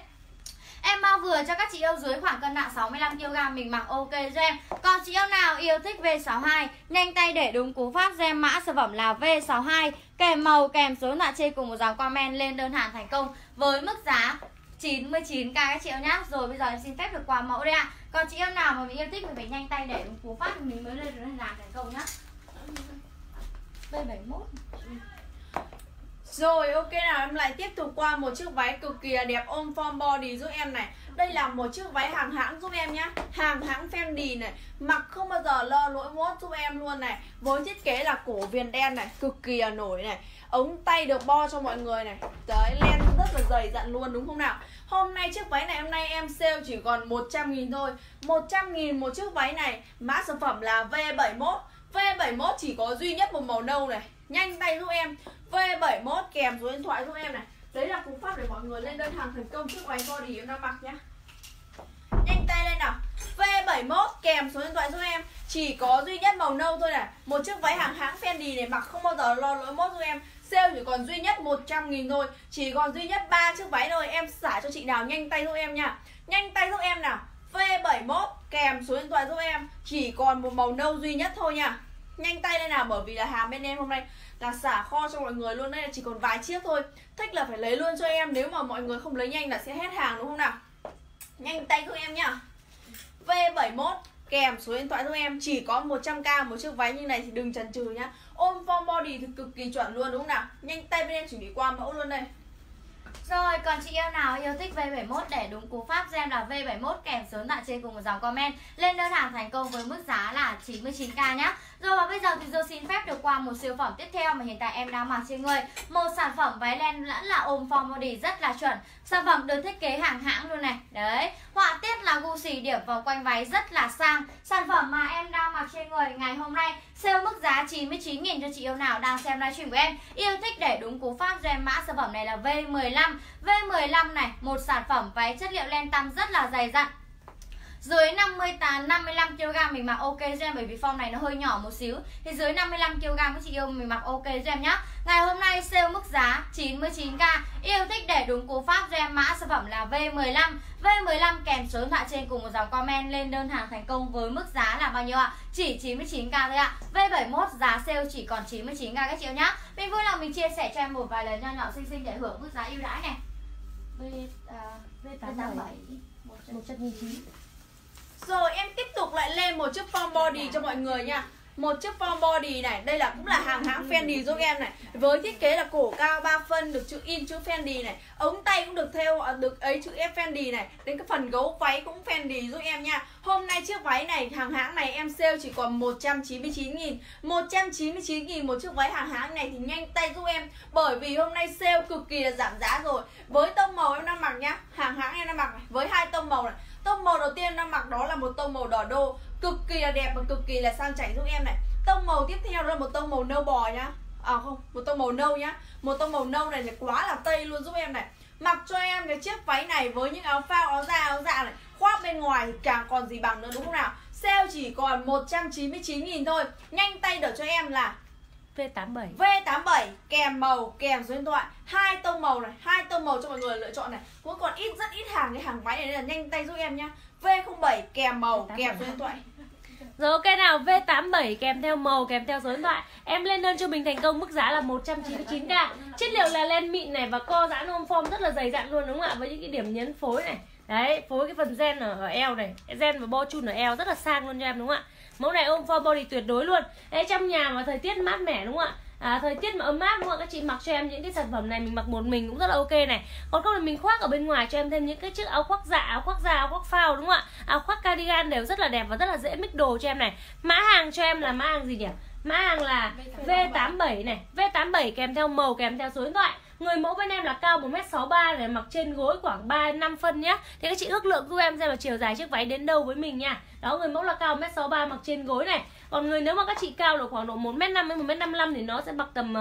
Em bao vừa cho các chị yêu dưới khoảng cân nặng 65kg Mình mặc ok cho em. Còn chị yêu nào yêu thích V62 Nhanh tay để đúng cú pháp cho em mã sản phẩm là V62 Kèm màu, kèm số điện thoại trên cùng một dòng comment, Lên đơn hàng thành công. Với mức giá 99k các chị yêu nhá. Rồi bây giờ em xin phép được quà mẫu đây ạ. Còn chị yêu nào mà mình yêu thích mình phải nhanh tay để cú phát thì mình mới lên làm thành công nhá. B71 Rồi, ok nào, em lại tiếp tục qua một chiếc váy cực kỳ là đẹp ôm form body giúp em này. Đây là một chiếc váy hàng hãng giúp em nhá. Hàng hãng Fendi này, Mặc không bao giờ lo lỗi mốt giúp em luôn này. Với thiết kế là cổ viền đen này, Cực kỳ là nổi này. Ống tay được bo cho mọi người này. Đấy, len rất là dày dặn luôn, đúng không nào? Hôm nay chiếc váy này, hôm nay em sale chỉ còn 100 nghìn thôi. 100 nghìn một chiếc váy này, Mã sản phẩm là V71 V71 chỉ có duy nhất một màu nâu này. Nhanh tay giúp em. V71 kèm số điện thoại giúp em này. Đấy là cú pháp để mọi người lên đơn hàng thành công chiếc váy body em đang mặc nhá. Nhanh tay lên nào. V71 kèm số điện thoại giúp em. Chỉ có duy nhất màu nâu thôi này. Một chiếc váy hàng hãng Fendi này mặc không bao giờ lo lỗi mốt giúp em. Sale chỉ còn duy nhất 100 nghìn thôi. Chỉ còn duy nhất 3 chiếc váy thôi. Em xả cho chị nào, nhanh tay giúp em nha. Nhanh tay giúp em nào. V71 kèm số điện thoại giúp em. Chỉ còn một màu nâu duy nhất thôi nha. Nhanh tay lên nào, bởi vì là hàng bên em hôm nay là xả kho cho mọi người luôn. Đây chỉ còn vài chiếc thôi. Thích là phải lấy luôn cho em. Nếu mà mọi người không lấy nhanh là sẽ hết hàng, đúng không nào? Nhanh tay giúp em nha. V71 kèm số điện thoại giúp em. Chỉ có 100k một chiếc váy như này thì đừng chần chừ nhá. Ôm form body thì cực kỳ chuẩn luôn đúng không nào? Nhanh tay bên em chuẩn bị qua mẫu luôn đây. Rồi, còn chị yêu nào yêu thích V71 để đúng cú pháp cho em là V71 kèm số điện thoại trên cùng một dòng comment. Lên đơn hàng thành công với mức giá là 99k nhá. Rồi và bây giờ thì tôi xin phép được qua một siêu phẩm tiếp theo mà hiện tại em đang mặc trên người. Một sản phẩm váy len lẫn là ôm form body rất là chuẩn. Sản phẩm được thiết kế hàng hãng luôn này. Đấy, họa tiết là gu xì điểm vòng quanh váy rất là sang. Sản phẩm mà em đang mặc trên người ngày hôm nay sale mức giá 99.000 cho chị yêu nào đang xem livestream của em. Yêu thích để đúng cú pháp cho em mã sản phẩm này là V15. V15 này, một sản phẩm váy chất liệu len tăm rất là dày dặn dưới 58 55 kg mình mặc ok cho em bởi vì form này nó hơi nhỏ một xíu. Thì dưới 55 kg các chị yêu mình mặc ok cho em nhá. Ngày hôm nay sale mức giá 99k yêu thích để đúng cú pháp cho em mã sản phẩm là V15 V15 kèm số điện thoại trên cùng một dòng comment lên đơn hàng thành công với mức giá là bao nhiêu ạ? Chỉ 99k thôi ạ. V71 giá sale chỉ còn 99k các chị yêu nhá. Mình vui lòng mình chia sẻ cho em một vài lần nho nhỏ xinh xinh để hưởng mức giá ưu đãi này. V uh, V87 V87 109 rồi, em tiếp tục lại lên một chiếc form body cho mọi người nha. Một chiếc form body này, đây là cũng là hàng hãng Fendi giúp em này. Với thiết kế là cổ cao 3 phân, được chữ in, chữ Fendi này. Ống tay cũng được theo à, được ấy chữ F Fendi này. Đến cái phần gấu váy cũng Fendi giúp em nha. Hôm nay chiếc váy này, hàng hãng này em sale chỉ còn 199 nghìn. 199 nghìn một chiếc váy hàng hãng này thì nhanh tay giúp em. Bởi vì hôm nay sale cực kỳ là giảm giá rồi. Với tông màu em đang mặc nhá. Hàng hãng em đang mặc này, với hai tông màu này tông màu đầu tiên đang mặc đó là một tông màu đỏ đô. Cực kỳ là đẹp và cực kỳ là sang chảnh giúp em này. Tông màu tiếp theo đó là một tông màu nâu bò nhá. À không, một tông màu nâu nhá. Một tông màu nâu này là quá là tây luôn giúp em này. Mặc cho em cái chiếc váy này với những áo phao, áo da, áo dạ này. Khoác bên ngoài thì càng còn gì bằng nữa, đúng không nào? Sale chỉ còn 199 nghìn thôi. Nhanh tay đỡ cho em là V87 V87 kèm màu kèm số điện thoại. Hai tông màu này hai tông màu cho mọi người lựa chọn này. Cũng còn ít rất ít hàng cái hàng váy này nên là nhanh tay giúp em nhá. V07 kèm màu kèm số điện thoại. Rồi ok nào V87 kèm theo màu kèm theo số điện thoại. Em lên đơn cho mình thành công mức giá là 199k Chất liệu là len mịn này và co giãn ôm form rất là dày dặn luôn đúng không ạ? Với những cái điểm nhấn phối này. Đấy, phối cái phần gen ở, ở eo này Gen và bo chun ở eo rất là sang luôn cho em đúng không ạ Mẫu này ôm form body tuyệt đối luôn. Đấy, trong nhà mà thời tiết mát mẻ đúng không ạ? À, thời tiết mà ấm áp đúng không các chị mặc cho em những cái sản phẩm này mình mặc một mình cũng rất là ok này. Còn không là mình khoác ở bên ngoài cho em thêm những cái chiếc áo khoác dạ áo khoác da áo khoác phao đúng không ạ? Áo khoác cardigan đều rất là đẹp và rất là dễ mix đồ cho em này. Mã hàng cho em là mã hàng gì nhỉ? Mã hàng là V87 này. V87 kèm theo màu kèm theo số điện thoại Người mẫu bên em là cao 1m63 này mặc trên gối khoảng 3 5 phân nhá. Thì các chị ước lượng giúp em xem là chiều dài chiếc váy đến đâu với mình nha. Đó người mẫu là cao 1m63 mặc trên gối này. Còn người nếu mà các chị cao được khoảng độ 1m5 đến 1m55 thì nó sẽ mặc tầm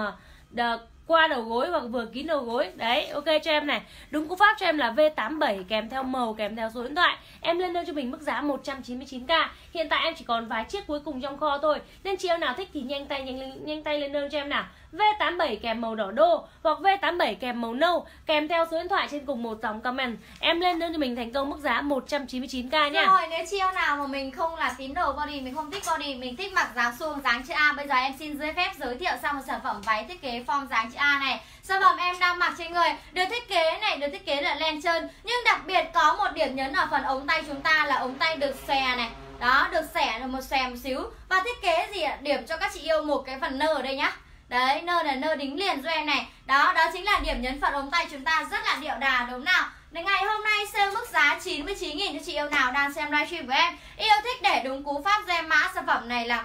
uh, qua đầu gối hoặc vừa kín đầu gối đấy ok cho em này đúng cú pháp cho em là V87 kèm theo màu kèm theo số điện thoại em lên đơn cho mình mức giá 199k hiện tại em chỉ còn vài chiếc cuối cùng trong kho thôi nên chị em nào thích thì nhanh tay nhanh nhanh tay lên đơn cho em nào V87 kèm màu đỏ đô hoặc V87 kèm màu nâu, kèm theo số điện thoại trên cùng một dòng comment. Em lên đơn cho mình thành công mức giá 199k nha Rồi, nếu chiêu nào mà mình không là tín đồ body, Mình không thích body, Mình thích mặc dáng suông dáng chữ A, Bây giờ em xin giới phép giới thiệu sang một sản phẩm váy thiết kế form dáng chữ A này. Sản phẩm em đang mặc trên người Được thiết kế này, được thiết kế là len trơn, Nhưng đặc biệt có một điểm nhấn ở phần ống tay chúng ta là ống tay được xòe này. Đó, được xẻ được một xòe một xíu. Và thiết kế gì ạ? Điểm cho các chị yêu một cái phần nơ ở đây nhá đấy nơ là nơ đính liền cho em này. Đó đó chính là điểm nhấn phần ống tay chúng ta rất là điệu đà đúng nào? Đến ngày hôm nay sale mức giá 99.000 cho chị yêu nào đang xem livestream của em. Yêu thích để đúng cú pháp cho em mã sản phẩm này là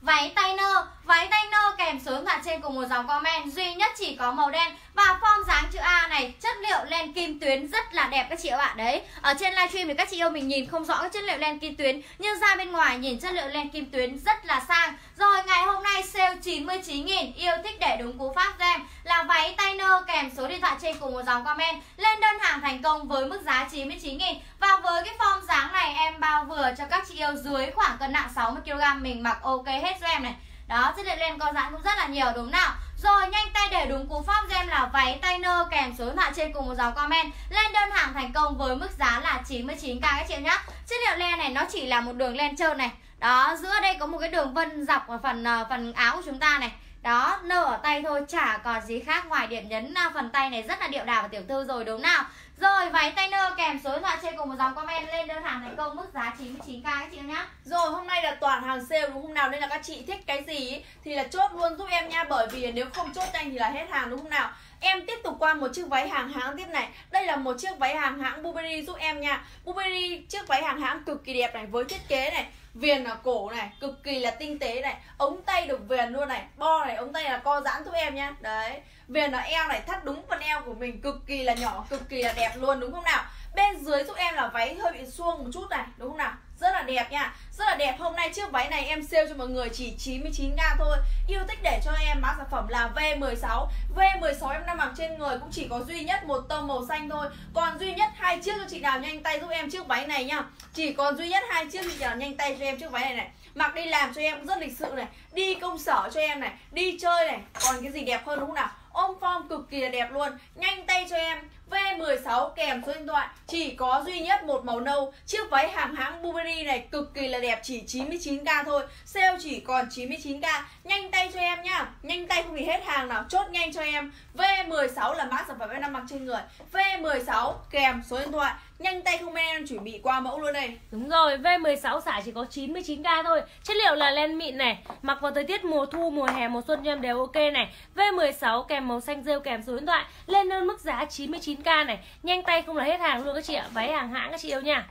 Váy tay nơ, váy tay nơ kèm số điện thoại trên cùng một dòng comment Duy nhất chỉ có màu đen. Và form dáng chữ A này Chất liệu len kim tuyến rất là đẹp các chị ạ Đấy, ở trên livestream thì các chị yêu mình nhìn không rõ chất liệu len kim tuyến Nhưng ra bên ngoài nhìn chất liệu len kim tuyến rất là sang. Rồi ngày hôm nay sale 99.000 Yêu thích để đúng cú pháp cho em Là váy tay nơ kèm số điện thoại trên cùng một dòng comment Lên đơn hàng thành công với mức giá 99.000 Và với cái form dáng này em bao vừa cho các chị yêu dưới khoảng cân nặng 60kg Mình mặc ok hết cho em này đó, chất liệu len co giãn cũng rất là nhiều đúng nào? Rồi nhanh tay để đúng cú pháp cho em là váy tay nơ kèm số điện thoại trên cùng một dòng comment. Lên đơn hàng thành công với mức giá là 99k các chị nhá. Chất liệu len này nó chỉ là một đường len trơn này. Đó, giữa đây có một cái đường vân dọc ở phần ờ, phần áo của chúng ta này. Đó nơ ở tay thôi chả còn gì khác ngoài điểm nhấn ờ, phần tay này rất là điệu đà và tiểu thư rồi đúng nào? Rồi váy tay nơ kèm số điện thoại trên cùng một dòng comment lên đơn hàng thành công mức giá 99k các chị nhá. Rồi hôm nay là toàn hàng sale đúng không nào? Nên là các chị thích cái gì ý, thì là chốt luôn giúp em nha Bởi vì nếu không chốt nhanh thì là hết hàng đúng không nào? Em tiếp tục qua một chiếc váy hàng hãng tiếp này. Đây là một chiếc váy hàng hãng Burberry giúp em nha. Burberry, chiếc váy hàng hãng cực kỳ đẹp này, Với thiết kế này, viền ở cổ này, cực kỳ là tinh tế này, ống tay được viền luôn này, bo này, ống tay là co giãn giúp em nhá đấy, viền ở eo này, thắt đúng phần eo của mình, cực kỳ là nhỏ, cực kỳ là đẹp luôn, đúng không nào? Bên dưới giúp em là váy hơi bị suông một chút này, đúng không nào? Rất là đẹp nha. Rất là đẹp. Hôm nay chiếc váy này em sale cho mọi người chỉ 99 ngàn thôi. Yêu thích để cho em mã sản phẩm là V16 V16 em đang mặc trên người cũng chỉ có duy nhất một tông màu xanh thôi. Còn duy nhất hai chiếc cho chị nào nhanh tay giúp em chiếc váy này nha, chỉ còn duy nhất hai chiếc cho chị nào nhanh tay cho em chiếc váy này này. Mặc đi làm cho em cũng rất lịch sự này. Đi công sở cho em này. Đi chơi này. Còn cái gì đẹp hơn đúng không nào? Ôm form cực kỳ là đẹp luôn. Nhanh tay cho em. V16 kèm số điện thoại. Chỉ có duy nhất một màu nâu. Chiếc váy hàng hãng Burberry này cực kỳ là đẹp, chỉ 99k thôi. Sale chỉ còn 99k nhanh tay cho em nhá. Nhanh tay không thì hết hàng nào. Chốt nhanh cho em. V16 là mã sản phẩm em đang mặc trên người. V16 kèm số điện thoại nhanh tay không em chuẩn bị qua mẫu luôn đây. Đúng rồi, V16 xả chỉ có 99k thôi. Chất liệu là len mịn này Mặc vào thời tiết mùa thu, mùa hè, mùa xuân cho em đều ok này. V16 kèm màu xanh rêu kèm số điện thoại Lên đơn mức giá 99k này. Nhanh tay không là hết hàng luôn các chị ạ Váy hàng hãng các chị yêu nha.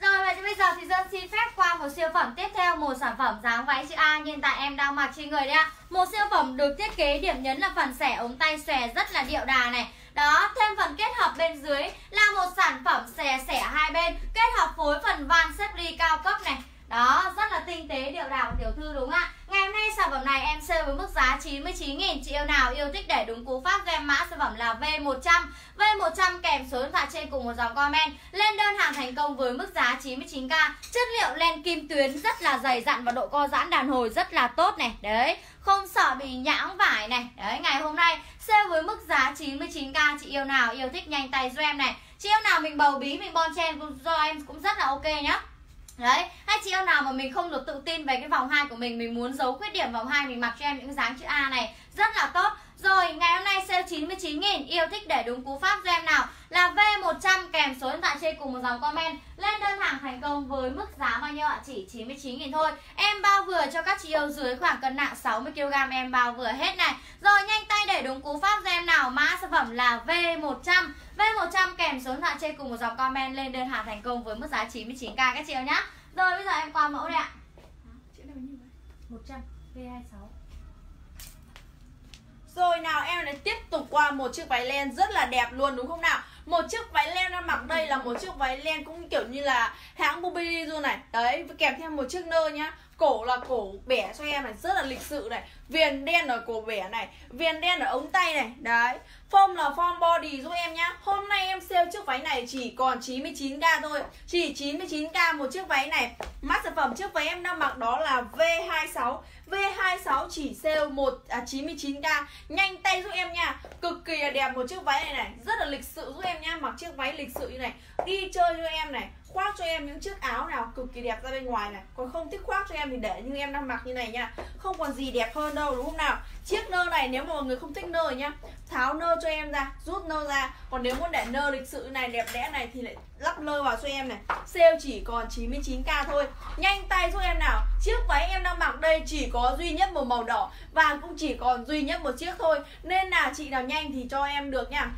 Rồi và bây giờ thì Dân xin phép qua một siêu phẩm tiếp theo Một sản phẩm dáng váy chữ A. Hiện tại em đang mặc trên người đấy ạ. Một siêu phẩm được thiết kế điểm nhấn là phần xẻ ống tay xòe rất là điệu đà này đó, thêm phần kết hợp bên dưới là một sản phẩm xẻ xẻ hai bên Kết hợp phối phần van xếp ly cao cấp này. Đó, rất là tinh tế điệu đà của tiểu thư đúng không ạ? Ngày hôm nay sản phẩm này em sale với mức giá 99 000 Chị yêu nào yêu thích để đúng cú pháp gem mã sản phẩm là V100 V100 kèm số điện thoại trên cùng một dòng comment. Lên đơn hàng thành công với mức giá 99k Chất liệu len kim tuyến rất là dày dặn và độ co giãn đàn hồi rất là tốt này. Đấy, không sợ bị nhãng vải này. Đấy, ngày hôm nay sale với mức giá 99k Chị yêu nào? Yêu thích nhanh tay giúp em này. Chị yêu nào mình bầu bí mình bon chen do em cũng rất là ok nhá. Đấy, hai chị yêu nào mà mình không được tự tin về cái vòng hai của mình Mình muốn giấu khuyết điểm vòng hai mình mặc cho em những dáng chữ A này. Rất là tốt. Rồi, ngày hôm nay sale 99 nghìn Yêu thích để đúng cú pháp cho em nào? Là V100 kèm số điện thoại trên cùng một dòng comment. Lên đơn hàng thành công với mức giá bao nhiêu ạ? Chỉ 99 nghìn thôi. Em bao vừa cho các chị yêu dưới khoảng cân nặng 60kg Em bao vừa hết này. Rồi, nhanh tay để đúng cú pháp cho em nào? Mã sản phẩm là V100 V100 kèm số điện thoại trên cùng một dòng comment lên đơn hàng thành công với mức giá 99k các chị yêu nhá. Rồi bây giờ em qua mẫu đây ạ. 100 V26 rồi nào, em lại tiếp tục qua một chiếc váy len rất là đẹp luôn, đúng không nào? Một chiếc váy len đang mặc đây là một chiếc váy len cũng kiểu như là hãng Burberry luôn này. Đấy, kèm theo một chiếc nơ nhá. Cổ là cổ bẻ cho em này rất là lịch sự này. Viền đen ở cổ bẻ này Viền đen ở ống tay này. Đấy Form là form body giúp em nhá. Hôm nay em sale chiếc váy này chỉ còn 99k thôi. Chỉ 99k một chiếc váy này. Mắt sản phẩm chiếc váy em đang mặc đó là V26 V26 chỉ sale 1 à, 99k Nhanh tay giúp em nha. Cực kỳ là đẹp một chiếc váy này này. Rất là lịch sự giúp em nha Mặc chiếc váy lịch sự như này. Đi chơi cho em này khoác cho em những chiếc áo nào cực kỳ đẹp ra bên ngoài này. Còn không thích khoác cho em thì để như em đang mặc như này nha. Không còn gì đẹp hơn đâu đúng không nào? Chiếc nơ này nếu mà mọi người không thích nơ nhá tháo nơ cho em ra rút nơ ra. Còn nếu muốn để nơ lịch sự này đẹp đẽ này thì lại lắp nơ vào cho em này. Sale chỉ còn 99k thôi. Nhanh tay giúp em nào. Chiếc váy em đang mặc đây chỉ có duy nhất một màu đỏ và cũng chỉ còn duy nhất một chiếc thôi. Nên là chị nào nhanh thì cho em được nha.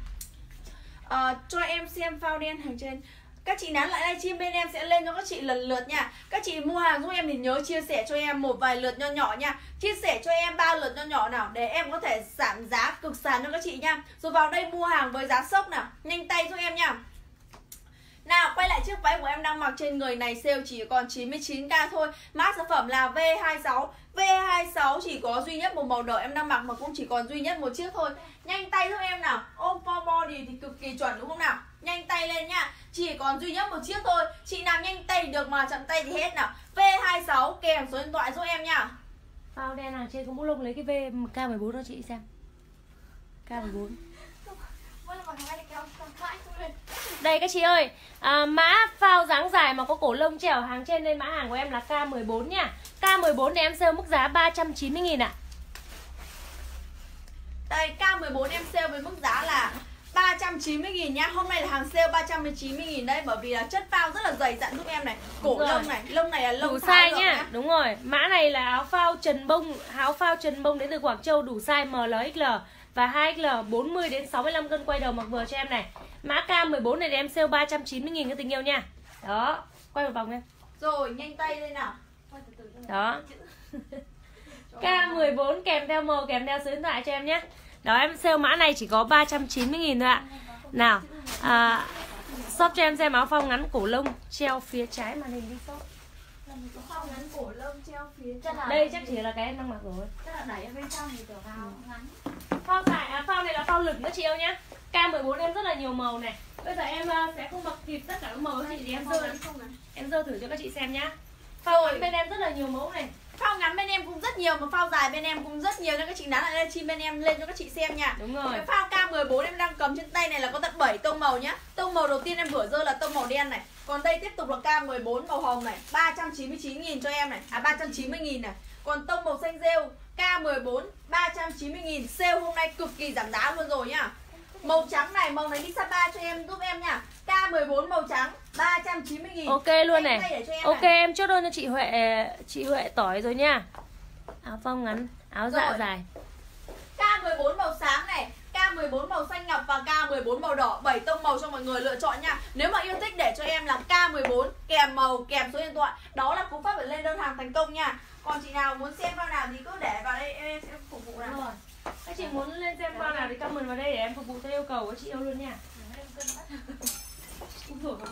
Uh, cho em xem phao đen hàng trên các chị nán lại livestream bên em sẽ lên cho các chị lần lượt nha. Các chị mua hàng giúp em thì nhớ chia sẻ cho em một vài lượt nho nhỏ nha. Chia sẻ cho em ba lượt nho nhỏ nào để em có thể giảm giá cực sàn cho các chị nha. Rồi vào đây mua hàng với giá sốc nào, nhanh tay giúp em nha. Nào, quay lại chiếc váy của em đang mặc trên người này, sale chỉ còn 99k thôi. Mã sản phẩm là V26 V26 chỉ có duy nhất một màu đỏ em đang mặc mà cũng chỉ còn duy nhất một chiếc thôi. Nhanh tay giúp em nào. Ôm for body thì cực kỳ chuẩn đúng không nào? Nhanh tay lên nha. Chỉ còn duy nhất một chiếc thôi. Chị nào nhanh tay được mà chậm tay thì hết nào. V26 kèm số điện thoại giúp em nha. Phao đen hàng trên có mũ lông lấy cái V K14 cho chị xem. K14 Đây các chị ơi à, Mã phao dáng dài mà có cổ lông trèo hàng trên lên mã hàng của em là K14 nha. K14 thì em sale mức giá 390 nghìn ạ. Đây K14 em sale với mức giá là 390 nghìn nhá. Hôm nay là hàng sale 390 nghìn đấy Bởi vì là chất phao rất là dày dặn giúp em này. Cổ Đúng rồi. lông này, lông này là lông đủ size rộng nhá. đúng rồi. Mã này là áo phao trần bông áo phao trần bông đến từ Quảng Châu đủ size ML XL và 2XL 40 đến 65 cân quay đầu mặc vừa cho em này. Mã K14 này thì em sale 390 nghìn các tình yêu nha. Đó quay một vòng em. Rồi nhanh tay lên nào. Đó. K14 kèm theo màu kèm theo số điện thoại cho em nhé Đó em sale mã này chỉ có 390 nghìn thôi ạ. Nào à, Shop cho em xem áo phông ngắn cổ lông Treo phía trái màn hình đi shop. Ngắn cổ lông treo phía Chắc là Đây chắc chỉ là cái em đang mặc rồi. Chắc là đẩy ở bên trong thì kiểu vào ngắn Phao dài, à, phao này là phao lực nữa chị yêu nhá. K14 em rất là nhiều màu này. Bây giờ em à, sẽ không mặc kịp tất cả các màu chị thì em dơ Em dơ thử cho các chị xem nhá. Phao bên em rất là nhiều mẫu này Phao ngắn bên em cũng rất nhiều Mà phao dài bên em cũng rất nhiều Nên các chị nán lại lên chim bên em lên cho các chị xem nha. Đúng rồi. Cái phao K14 em đang cầm trên tay này là có tận 7 tông màu nhá. Tông màu đầu tiên em vừa rơi là tông màu đen này. Còn đây tiếp tục là K14 màu hồng này. 399 nghìn cho em này. À 390 nghìn này. Còn tông màu xanh rêu K14 390 nghìn. Sale hôm nay cực kỳ giảm giá luôn rồi nhá Màu trắng này, màu này đi Sapa cho em giúp em nha. K14 màu trắng 390 nghìn. Ok luôn tay này. em Ok này. em chốt đơn cho chị Huệ Chị Huệ tỏi rồi nha. Áo phông ngắn Áo dạ Rồi. dài. K14 màu sáng này K14 màu xanh ngọc và K14 màu đỏ. 7 tông màu cho mọi người lựa chọn nha. Nếu mà yêu thích để cho em là K14 Kèm màu, kèm số điện thoại. Đó là cú pháp để lên đơn hàng thành công nha. Còn chị nào muốn xem bao nào thì cứ để vào đây Em sẽ phục vụ nào. Đúng rồi Các chị muốn lên xem bao nào thì comment vào đây để em phục vụ theo yêu cầu của chị yêu luôn nha dồi ôi.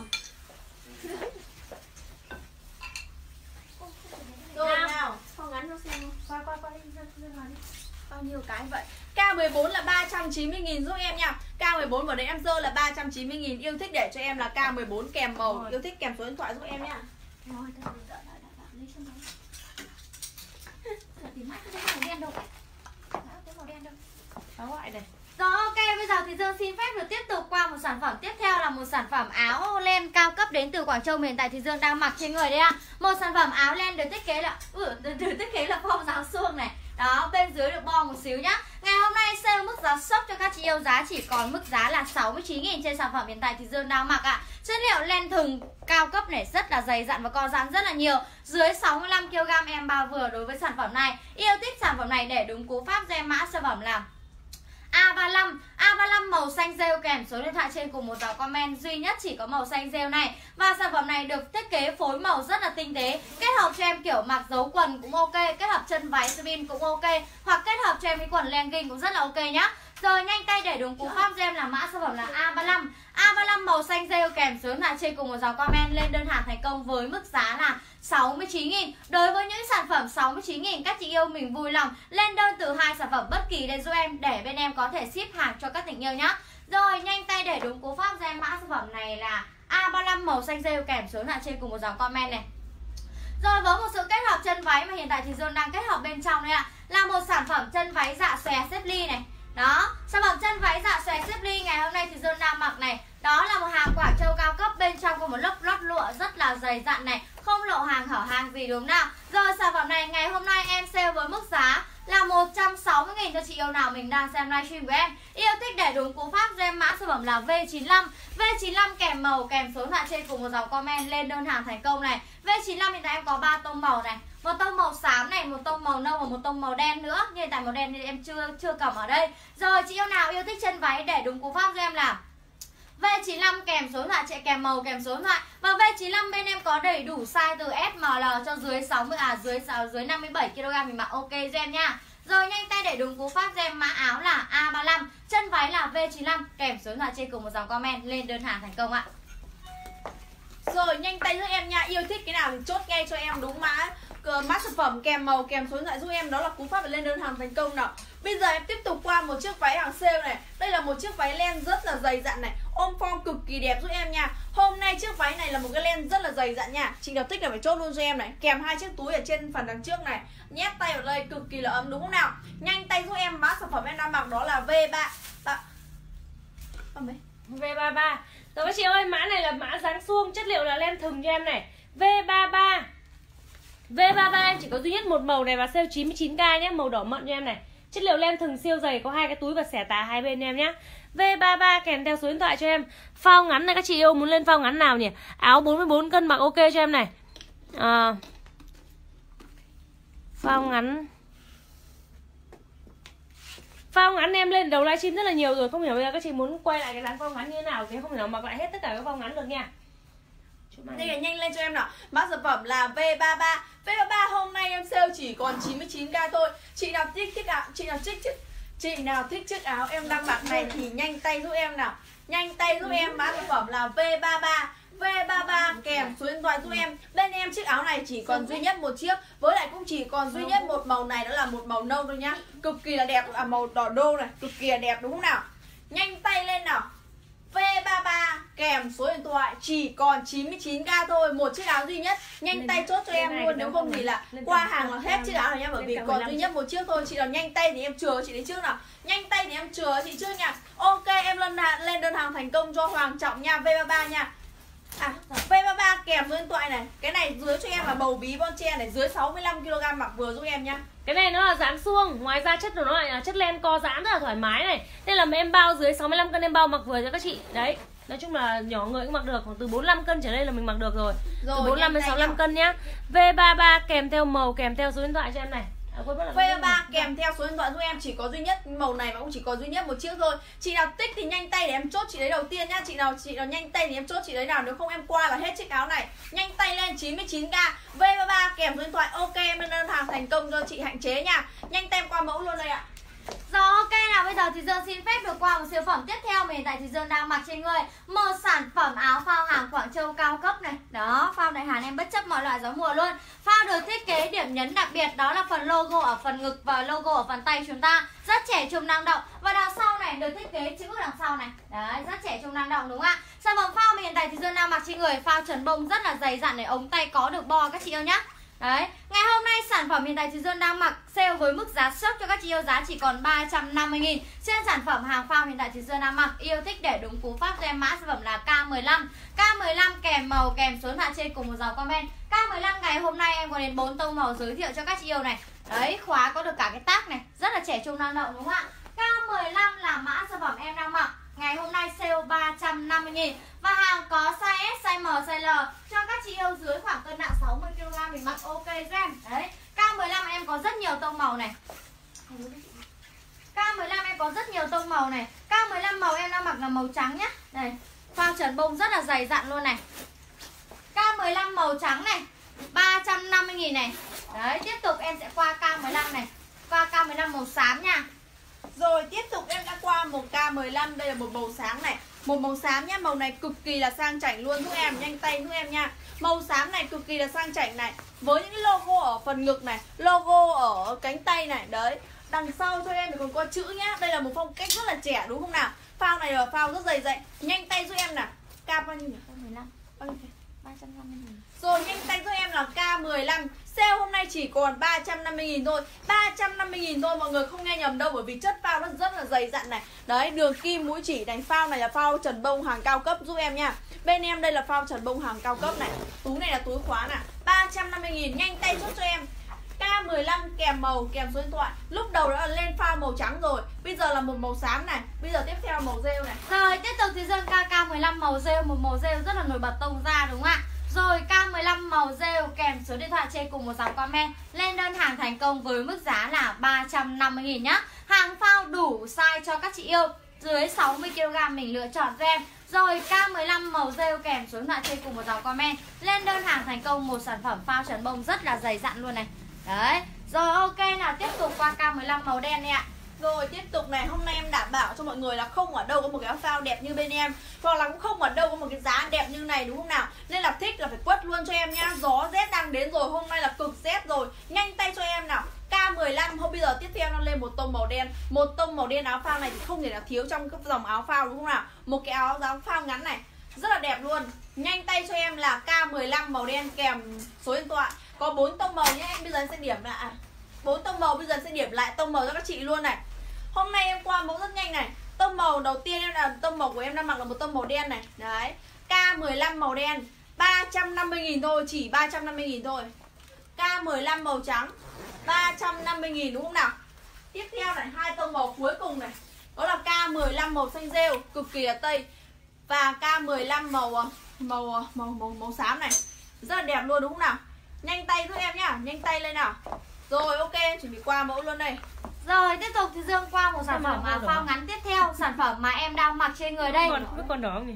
Rồi Nào. nào Phong ngắn nó xem Qua qua qua đi ra ngoài đi bao nhiêu cái vậy K14 là 390 nghìn giúp em nha K14 vào đấy em dơ là 390 nghìn Yêu thích để cho em là K14 kèm màu Rồi. Yêu thích kèm số điện thoại giúp em nha Rồi, đợi, đợi, đợi, đợi, nào. Sợ tìm mãi không thấy màu đen đâu. Mãi không thấy màu đen đâu phá hoại này Rồi ok, bây giờ thì Dương xin phép được tiếp tục qua một sản phẩm tiếp theo là một sản phẩm áo len cao cấp đến từ Quảng Châu hiện tại thì Dương đang mặc trên người đây ạ. Một sản phẩm áo len được thiết kế là ừ, được, được thiết kế là form dáng suông này. Đó, bên dưới được bo một xíu nhá. Ngày hôm nay sale mức giá sốc cho các chị yêu giá chỉ còn mức giá là 69 000 trên sản phẩm hiện tại thì Dương đang mặc ạ. Chất liệu len thừng cao cấp này rất là dày dặn và co giãn rất là nhiều. Dưới 65 kg em bao vừa đối với sản phẩm này. Yêu thích sản phẩm này để đúng cú pháp gem mã sản phẩm làm A35. A35 màu xanh rêu kèm số điện thoại trên cùng một dòng comment duy nhất chỉ có màu xanh rêu này. Và sản phẩm này được thiết kế phối màu rất là tinh tế, Kết hợp cho em kiểu mặc dấu quần cũng ok, Kết hợp chân váy spin cũng ok, Hoặc kết hợp cho em cái quần legging cũng rất là ok nhá. Rồi nhanh tay để đúng cú pháp cho em là mã sản phẩm là A35 A35 màu xanh rêu kèm số điện thoại trên cùng một dòng comment lên đơn hàng thành công với mức giá là 69.000 Đối với những sản phẩm 69.000 các chị yêu mình vui lòng lên đơn từ hai sản phẩm bất kỳ để giúp em để bên em có thể ship hàng cho các tình yêu nhá. Rồi nhanh tay để đúng cú pháp cho em mã sản phẩm này là A35 màu xanh rêu kèm số điện thoại trên cùng một dòng comment này. Rồi với một sự kết hợp chân váy mà hiện tại thì Dương đang kết hợp bên trong đây ạ Là một sản phẩm chân váy dạ xòe xếp ly này đó, sau phẩm chân váy dạ xòe xếp ly ngày hôm nay thì Dương đang mặc này. Đó là một hàng quả Châu cao cấp bên trong có một lớp lót lụa rất là dày dặn này. Không lộ hàng hở hàng gì đúng nào? Rồi sản phẩm này ngày hôm nay em sale với mức giá là 160 000 cho chị yêu nào mình đang xem livestream của em. Yêu thích để đúng cú pháp cho em mã sản phẩm là V95 V95 kèm màu kèm số điện thoại trên cùng một dòng comment lên đơn hàng thành công này. V95 hiện tại em có 3 tông màu này một tông màu xám này, một tông màu nâu và một tông màu đen nữa. Nhưng hiện tại màu đen thì em chưa chưa cầm ở đây. Rồi chị yêu nào yêu thích chân váy để đúng cú pháp cho em là V95 kèm số điện thoại chạy kèm màu kèm số điện thoại. Và V95 bên em có đầy đủ size từ S, M, L cho dưới 60 à dưới dưới 57 kg mình mặc ok cho em nha. Rồi nhanh tay để đúng cú pháp cho em. Mã áo là A35, chân váy là V95 kèm số điện thoại trên cùng một dòng comment lên đơn hàng thành công ạ. Rồi nhanh tay giúp em nha. Yêu thích cái nào thì chốt ngay cho em đúng mã. Ờ, mã sản phẩm, kèm màu, kèm số điện thoại giúp em, Đó là cú pháp để lên đơn hàng thành công nào. Bây giờ em tiếp tục qua một chiếc váy hàng sale này. Đây là một chiếc váy len rất là dày dặn này. Ôm form cực kỳ đẹp giúp em nha. Hôm nay chiếc váy này là một cái len rất là dày dặn nha. Chị nào thích là phải chốt luôn cho em này. Kèm hai chiếc túi ở trên phần đằng trước này. Nhét tay vào đây cực kỳ là ấm, đúng không nào? Nhanh tay giúp em mã sản phẩm em đang mặc, đó là V ba. V33 Rồi các chị ơi, mã này là mã dáng suông Chất liệu là len thừng cho em này. V33 V33 em chỉ có duy nhất một màu này và sale 99k nhé. Màu đỏ mận cho em này. Chất liệu len thừng siêu dày có hai cái túi và xẻ tà hai bên em nhé. V33 kèm theo số điện thoại cho em. Phao ngắn này các chị yêu muốn lên phao ngắn nào nhỉ? Áo 44 cân mặc ok cho em này. À, Phao ngắn. Phao ngắn em lên đầu livestream rất là nhiều rồi. Không hiểu bây giờ các chị muốn quay lại cái dáng phao ngắn như thế nào Thì không thể nào mặc lại hết tất cả các phao ngắn được nha đây là nhanh lên cho em nào. Mã sản phẩm là V33 V33 hôm nay em sale chỉ còn 99k thôi. Chị nào thích chiếc áo Chị nào thích chiếc Chị nào thích chiếc áo em đang mặc này thì nhanh tay giúp em nào. Nhanh tay giúp em mã sản phẩm là V33 V33 kèm số điện thoại giúp em. Bên em chiếc áo này chỉ còn duy nhất một chiếc Với lại cũng chỉ còn duy nhất một màu này Đó là một màu nâu thôi nhá. Cực kỳ là đẹp à màu đỏ đô này Cực kỳ là đẹp đúng không nào? Nhanh tay lên nào. V33 kèm số điện thoại chỉ còn 99k thôi một chiếc áo duy nhất. Nhanh tay chốt cho em luôn nếu không thì là qua hàng là hết chiếc áo này nha bởi vì còn duy nhất một chiếc thôi chị nào nhanh tay thì em chừa chị đấy trước nào. Nhanh tay thì em chừa chị trước nha. Ok em lên lên đơn hàng thành công cho hoàng trọng nha V33 nha. À, V33 kèm số điện thoại này. Cái này dưới cho em là bầu bí bon tre này Dưới 65kg mặc vừa giúp em nhá cái này nó là dán suông ngoài ra chất của nó lại là chất len co giãn rất là thoải mái này. Nên là em bao dưới 65 cân em bao mặc vừa cho các chị. Đấy nói chung là nhỏ người cũng mặc được khoảng từ 45 cân trở lên là mình mặc được rồi, rồi từ 45 đến 65 cân nhá. V33 kèm theo màu kèm theo số điện thoại cho em này. À, V3 kèm theo số điện thoại giúp em chỉ có duy nhất màu này và cũng chỉ có duy nhất một chiếc thôi. Chị nào tích thì nhanh tay để em chốt chị đấy đầu tiên nhá. Chị nào chị nào nhanh tay thì em chốt chị đấy nào. Nếu không em qua là hết chiếc áo này. Nhanh tay lên 99k V33 kèm số điện thoại Ok em đơn hàng thành công cho chị Hạnh chế nha Nhanh tay em qua mẫu luôn đây ạ rồi ok nào, bây giờ thì Dương xin phép được qua một siêu phẩm tiếp theo Mình hiện tại thì Dương đang mặc trên người. Một sản phẩm áo phao hàng Quảng Châu cao cấp này. Đó, phao này Hàn em bất chấp mọi loại gió mùa luôn. Phao được thiết kế điểm nhấn đặc biệt, Đó là phần logo ở phần ngực và logo ở phần tay chúng ta. Rất trẻ trung năng động. Và đằng sau này được thiết kế chữ đằng sau này. Đấy, rất trẻ trung năng động, đúng không ạ? Sản phẩm phao mình hiện tại thì Dương đang mặc trên người, Phao trần bông rất là dày dặn để ống tay có được bo, các chị yêu nhá. Đấy, ngày hôm nay sản phẩm hiện tại thì Dương đang mặc sale với mức giá sốc cho các chị yêu giá chỉ còn 350 000 Trên sản phẩm hàng phao hiện tại thì Dương đang mặc yêu thích để đúng cú pháp cho em mã sản phẩm là K15 K15 kèm màu kèm số điện trên cùng một dòng comment. K15 ngày hôm nay em có đến 4 tông màu giới thiệu cho các chị yêu này. Đấy, khóa có được cả cái tác này, rất là trẻ trung năng động đúng không ạ? K15 là mã sản phẩm em đang mặc. Ngày hôm nay sale 350 000 Và hàng có size S, size M, size L Cho các chị yêu dưới khoảng cân nặng 60kg Mình mặc ok cho em Đấy K15 em có rất nhiều tông màu này. K15 em có rất nhiều tông màu này. K15 màu em đang mặc là màu trắng nhá. Đây Phao trần bông rất là dày dặn luôn này. K15 màu trắng này 350 000 này. Đấy tiếp tục em sẽ qua K15 này. Qua K15 màu xám nha rồi tiếp tục em đã qua một K15 Đây là một màu sáng này. Một màu xám nhá Màu này cực kỳ là sang chảnh luôn. Giúp em Nhanh tay giúp em nha. Màu xám này cực kỳ là sang chảnh này. Với những cái logo ở phần ngực này Logo ở cánh tay này Đấy. Đằng sau cho em thì còn có chữ nhá. Đây là một phong cách rất là trẻ đúng không nào? Phao này là phao rất dày dậy Nhanh tay giúp em nào. K bao nhiêu nhỉ? K15 Bao nhiêu 350 000 Rồi nhanh tay giúp em là K15 Sale hôm nay chỉ còn 350.000 thôi. 350.000 thôi, mọi người không nghe nhầm đâu, Bởi vì chất phao nó rất là dày dặn này. Đấy, đường kim, mũi chỉ này Phao này là phao trần bông hàng cao cấp, giúp em nha Bên em đây là phao trần bông hàng cao cấp này. Túi này là túi khóa nè 350.000 nhanh tay chốt cho em. K15 kèm màu, kèm số điện thoại. Lúc đầu đã lên pha màu trắng rồi, Bây giờ là một màu xám này. Bây giờ tiếp theo màu rêu này. Rồi, tiếp tục thì Dương KK15 màu rêu, Một màu rêu rất là nổi bật tông ra, đúng không ạ? Rồi K15 màu rêu kèm số điện thoại trên cùng một dòng comment Lên đơn hàng thành công với mức giá là 350.000 nhá. Hàng phao đủ size cho các chị yêu, Dưới 60kg mình lựa chọn cho em. Rồi K15 màu rêu kèm số điện thoại trên cùng một dòng comment Lên đơn hàng thành công một sản phẩm phao trần bông rất là dày dặn luôn này. Đấy, Rồi, ok, nào tiếp tục qua K15 màu đen đi ạ rồi, tiếp tục này. Hôm nay em đảm bảo cho mọi người là không ở đâu có một cái áo phao đẹp như bên em. Hoặc là cũng không ở đâu có một cái giá đẹp như này, đúng không nào? Nên là thích là phải quất luôn cho em nhá. Gió rét đang đến rồi, hôm nay là cực rét rồi. Nhanh tay cho em nào. K15 hôm bây giờ tiếp theo nó lên một tông màu đen. Một tông màu đen áo phao này thì không thể nào thiếu trong các dòng áo phao, đúng không nào? Một cái áo áo phao ngắn này, rất là đẹp luôn. Nhanh tay cho em là K15 màu đen kèm số điện thoại. Có bốn tông màu nhé em bây giờ em sẽ điểm lại. Bốn tông màu bây giờ sẽ điểm lại tông màu cho các chị luôn này. Hôm nay em qua mẫu rất nhanh này. Tông màu đầu tiên em là tông màu của em đang mặc là một tông màu đen này. Đấy. K15 màu đen. 350.000 thôi, Chỉ 350.000 thôi. K15 màu trắng. 350.000 đúng không nào? Tiếp theo này, hai tông màu cuối cùng này. Đó là K15 màu xanh rêu, cực kỳ là tây. Và K15 màu ờ, màu màu màu màu màu xám này. Rất là đẹp luôn đúng không nào? Nhanh tay giúp em nhá. Nhanh tay lên nào. Rồi, ok, chuẩn bị qua mẫu luôn đây. Rồi tiếp tục thì Dương qua một sản phẩm mà áo phao ngắn tiếp theo Sản phẩm mà em đang mặc trên người đây. Còn biết con đỏ không nhỉ?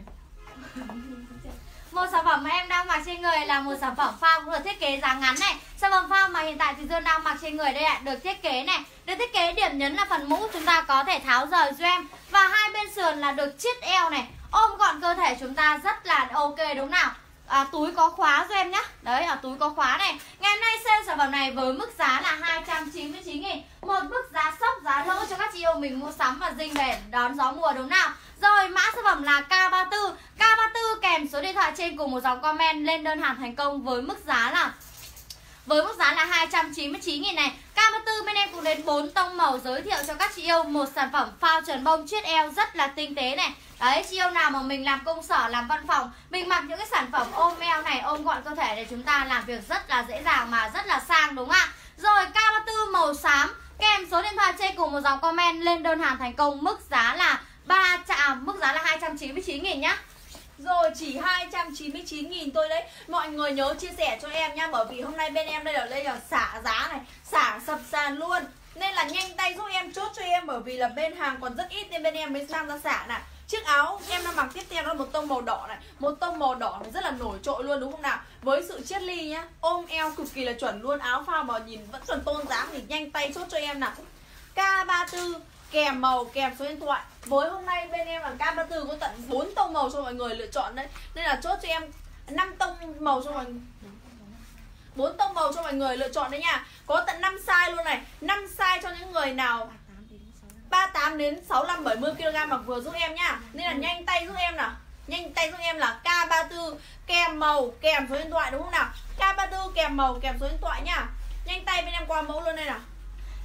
Một sản phẩm mà em đang mặc trên người là một sản phẩm phao cũng được thiết kế dáng ngắn này. Sản phẩm phao mà hiện tại thì Dương đang mặc trên người đây ạ Được thiết kế này. Được thiết kế điểm nhấn là phần mũ chúng ta có thể tháo rời cho em. Và hai bên sườn là được chiết eo này. Ôm gọn cơ thể chúng ta rất là ok đúng nào à, túi có khóa cho em nhá. Đấy ở túi có khóa này. Ngày hôm nay sale sản phẩm này với mức giá là 299 nghìn. Một mức giá sốc giá lỗ cho các chị yêu mình mua sắm và dinh về đón gió mùa đúng nào. Rồi mã sản phẩm là K34. K34 kèm số điện thoại trên cùng một dòng comment lên đơn hàng thành công với mức giá là với mức giá là 299 nghìn này K34 bên em cũng đến 4 tông màu giới thiệu cho các chị yêu. Một sản phẩm phao trần bông chiết eo rất là tinh tế này. Đấy chị yêu nào mà mình làm công sở, làm văn phòng Mình mặc những cái sản phẩm ôm eo này, ôm gọn cơ thể để chúng ta làm việc rất là dễ dàng mà rất là sang đúng không ạ? Rồi K34 màu xám kèm số điện thoại trên cùng một dòng comment lên đơn hàng thành công. Mức giá là 3 à, mức giá là 299 nghìn nhá. Rồi, chỉ 299 nghìn tôi đấy. Mọi người nhớ chia sẻ cho em nha Bởi vì hôm nay bên em đây là đây là xả giá này, Xả sập sàn luôn. Nên là nhanh tay giúp em chốt cho em, Bởi vì là bên hàng còn rất ít nên bên em mới sang ra xả này Chiếc áo em đang mặc tiếp theo là một tông màu đỏ này. Một tông màu đỏ này rất là nổi trội luôn, đúng không nào? Với sự chiết ly nhá, Ôm eo cực kỳ là chuẩn luôn. Áo phao mà nhìn vẫn còn tôn dáng thì nhanh tay chốt cho em nào. K34 kèm màu, kèm số điện thoại với hôm nay bên em là K34 có tận 4 tông màu cho mọi người lựa chọn đấy. Nên là chốt cho em 5 tông màu cho mọi người 4 tông màu cho mọi người lựa chọn đấy nha. Có tận 5 size luôn này. 5 size cho những người nào 38 đến 65 70 kg mặc vừa giúp em nhá Nên là nhanh tay giúp em nào. Nhanh tay giúp em là K34 kèm màu, kèm số điện thoại đúng không nào? K34 kèm màu, kèm số điện thoại nhá Nhanh tay bên em qua mẫu luôn đây nào.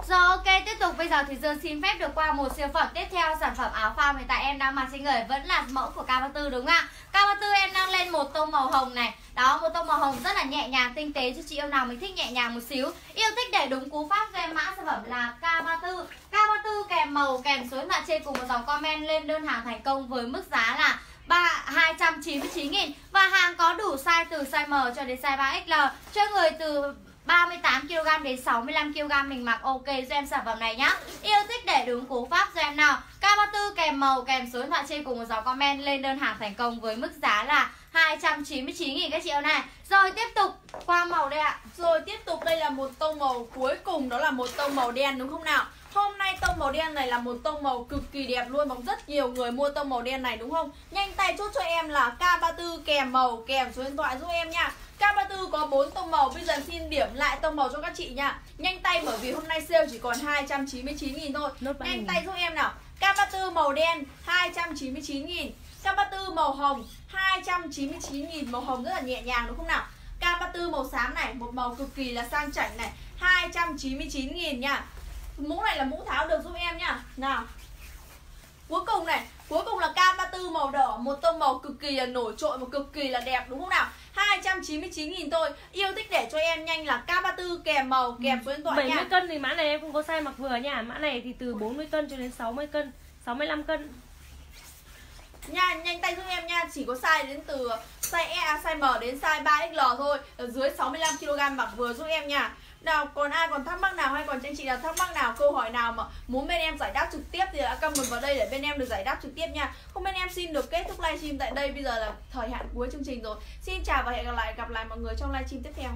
Rồi ok, tiếp tục. Bây giờ thì Dương xin phép được qua một siêu phẩm. Tiếp theo Sản phẩm áo phao hiện tại em đang mặc trên người vẫn là mẫu của K34 đúng không ạ? K34 em đang lên một tông màu hồng này. Đó, một tông màu hồng rất là nhẹ nhàng, tinh tế cho chị yêu nào mình thích nhẹ nhàng một xíu. Yêu thích để đúng cú pháp cho em mã sản phẩm là K34 K34 kèm màu kèm số điện thoại trên cùng một dòng comment lên đơn hàng thành công với mức giá là 3 299 nghìn. Và hàng có đủ size từ size M cho đến size 3XL Cho người từ 38kg đến 65kg mình mặc. Ok cho em sản phẩm này nhá. Yêu thích để đúng cú pháp cho em nào K34 kèm màu, kèm số điện thoại trên cùng một dòng comment lên đơn hàng thành công với mức giá là 299 nghìn các chị yêu này. Rồi tiếp tục, qua màu đây ạ. Rồi tiếp tục, đây là một tông màu cuối cùng, đó là một tông màu đen đúng không nào? Hôm nay tông màu đen này là một tông màu cực kỳ đẹp luôn Bóng rất nhiều người mua tông màu đen này đúng không? Nhanh tay chốt cho em là K34 kèm màu kèm số điện thoại giúp em nha. K34 có 4 tông màu Bây giờ xin điểm lại tông màu cho các chị nha. Nhanh tay bởi vì hôm nay sale chỉ còn 299 nghìn thôi. Nốt ba Nhanh tay giúp em nào. K34 màu đen 299 nghìn. K34 màu hồng 299 nghìn. Màu hồng rất là nhẹ nhàng đúng không nào? K34 màu xám này Một màu cực kỳ là sang chảnh này. 299 nghìn nha Mũ này là mũ tháo được giúp em nha. Nào. Cuối cùng này Cuối cùng là K34 màu đỏ Một tông màu cực kỳ là nổi trội Và cực kỳ là đẹp đúng không nào? 299 nghìn thôi Yêu thích để cho em nhanh là K34 kèm màu kèm số điện thoại 70 nha cân thì mã này em cũng có size mặc vừa nha. Mã này thì từ 40 cân cho đến 60 cân 65 cân. Nha nhanh tay giúp em nha chỉ có size đến từ size E size M đến size 3XL thôi ở dưới 65 kg mặc vừa giúp em nha nào, còn ai còn thắc mắc nào hay còn anh chị nào thắc mắc nào, câu hỏi nào mà muốn bên em giải đáp trực tiếp thì đã comment vào đây để bên em được giải đáp trực tiếp nha. Không bên em xin được kết thúc livestream tại đây, bây giờ là thời hạn cuối chương trình rồi. Xin chào và hẹn gặp lại gặp lại mọi người trong livestream tiếp theo.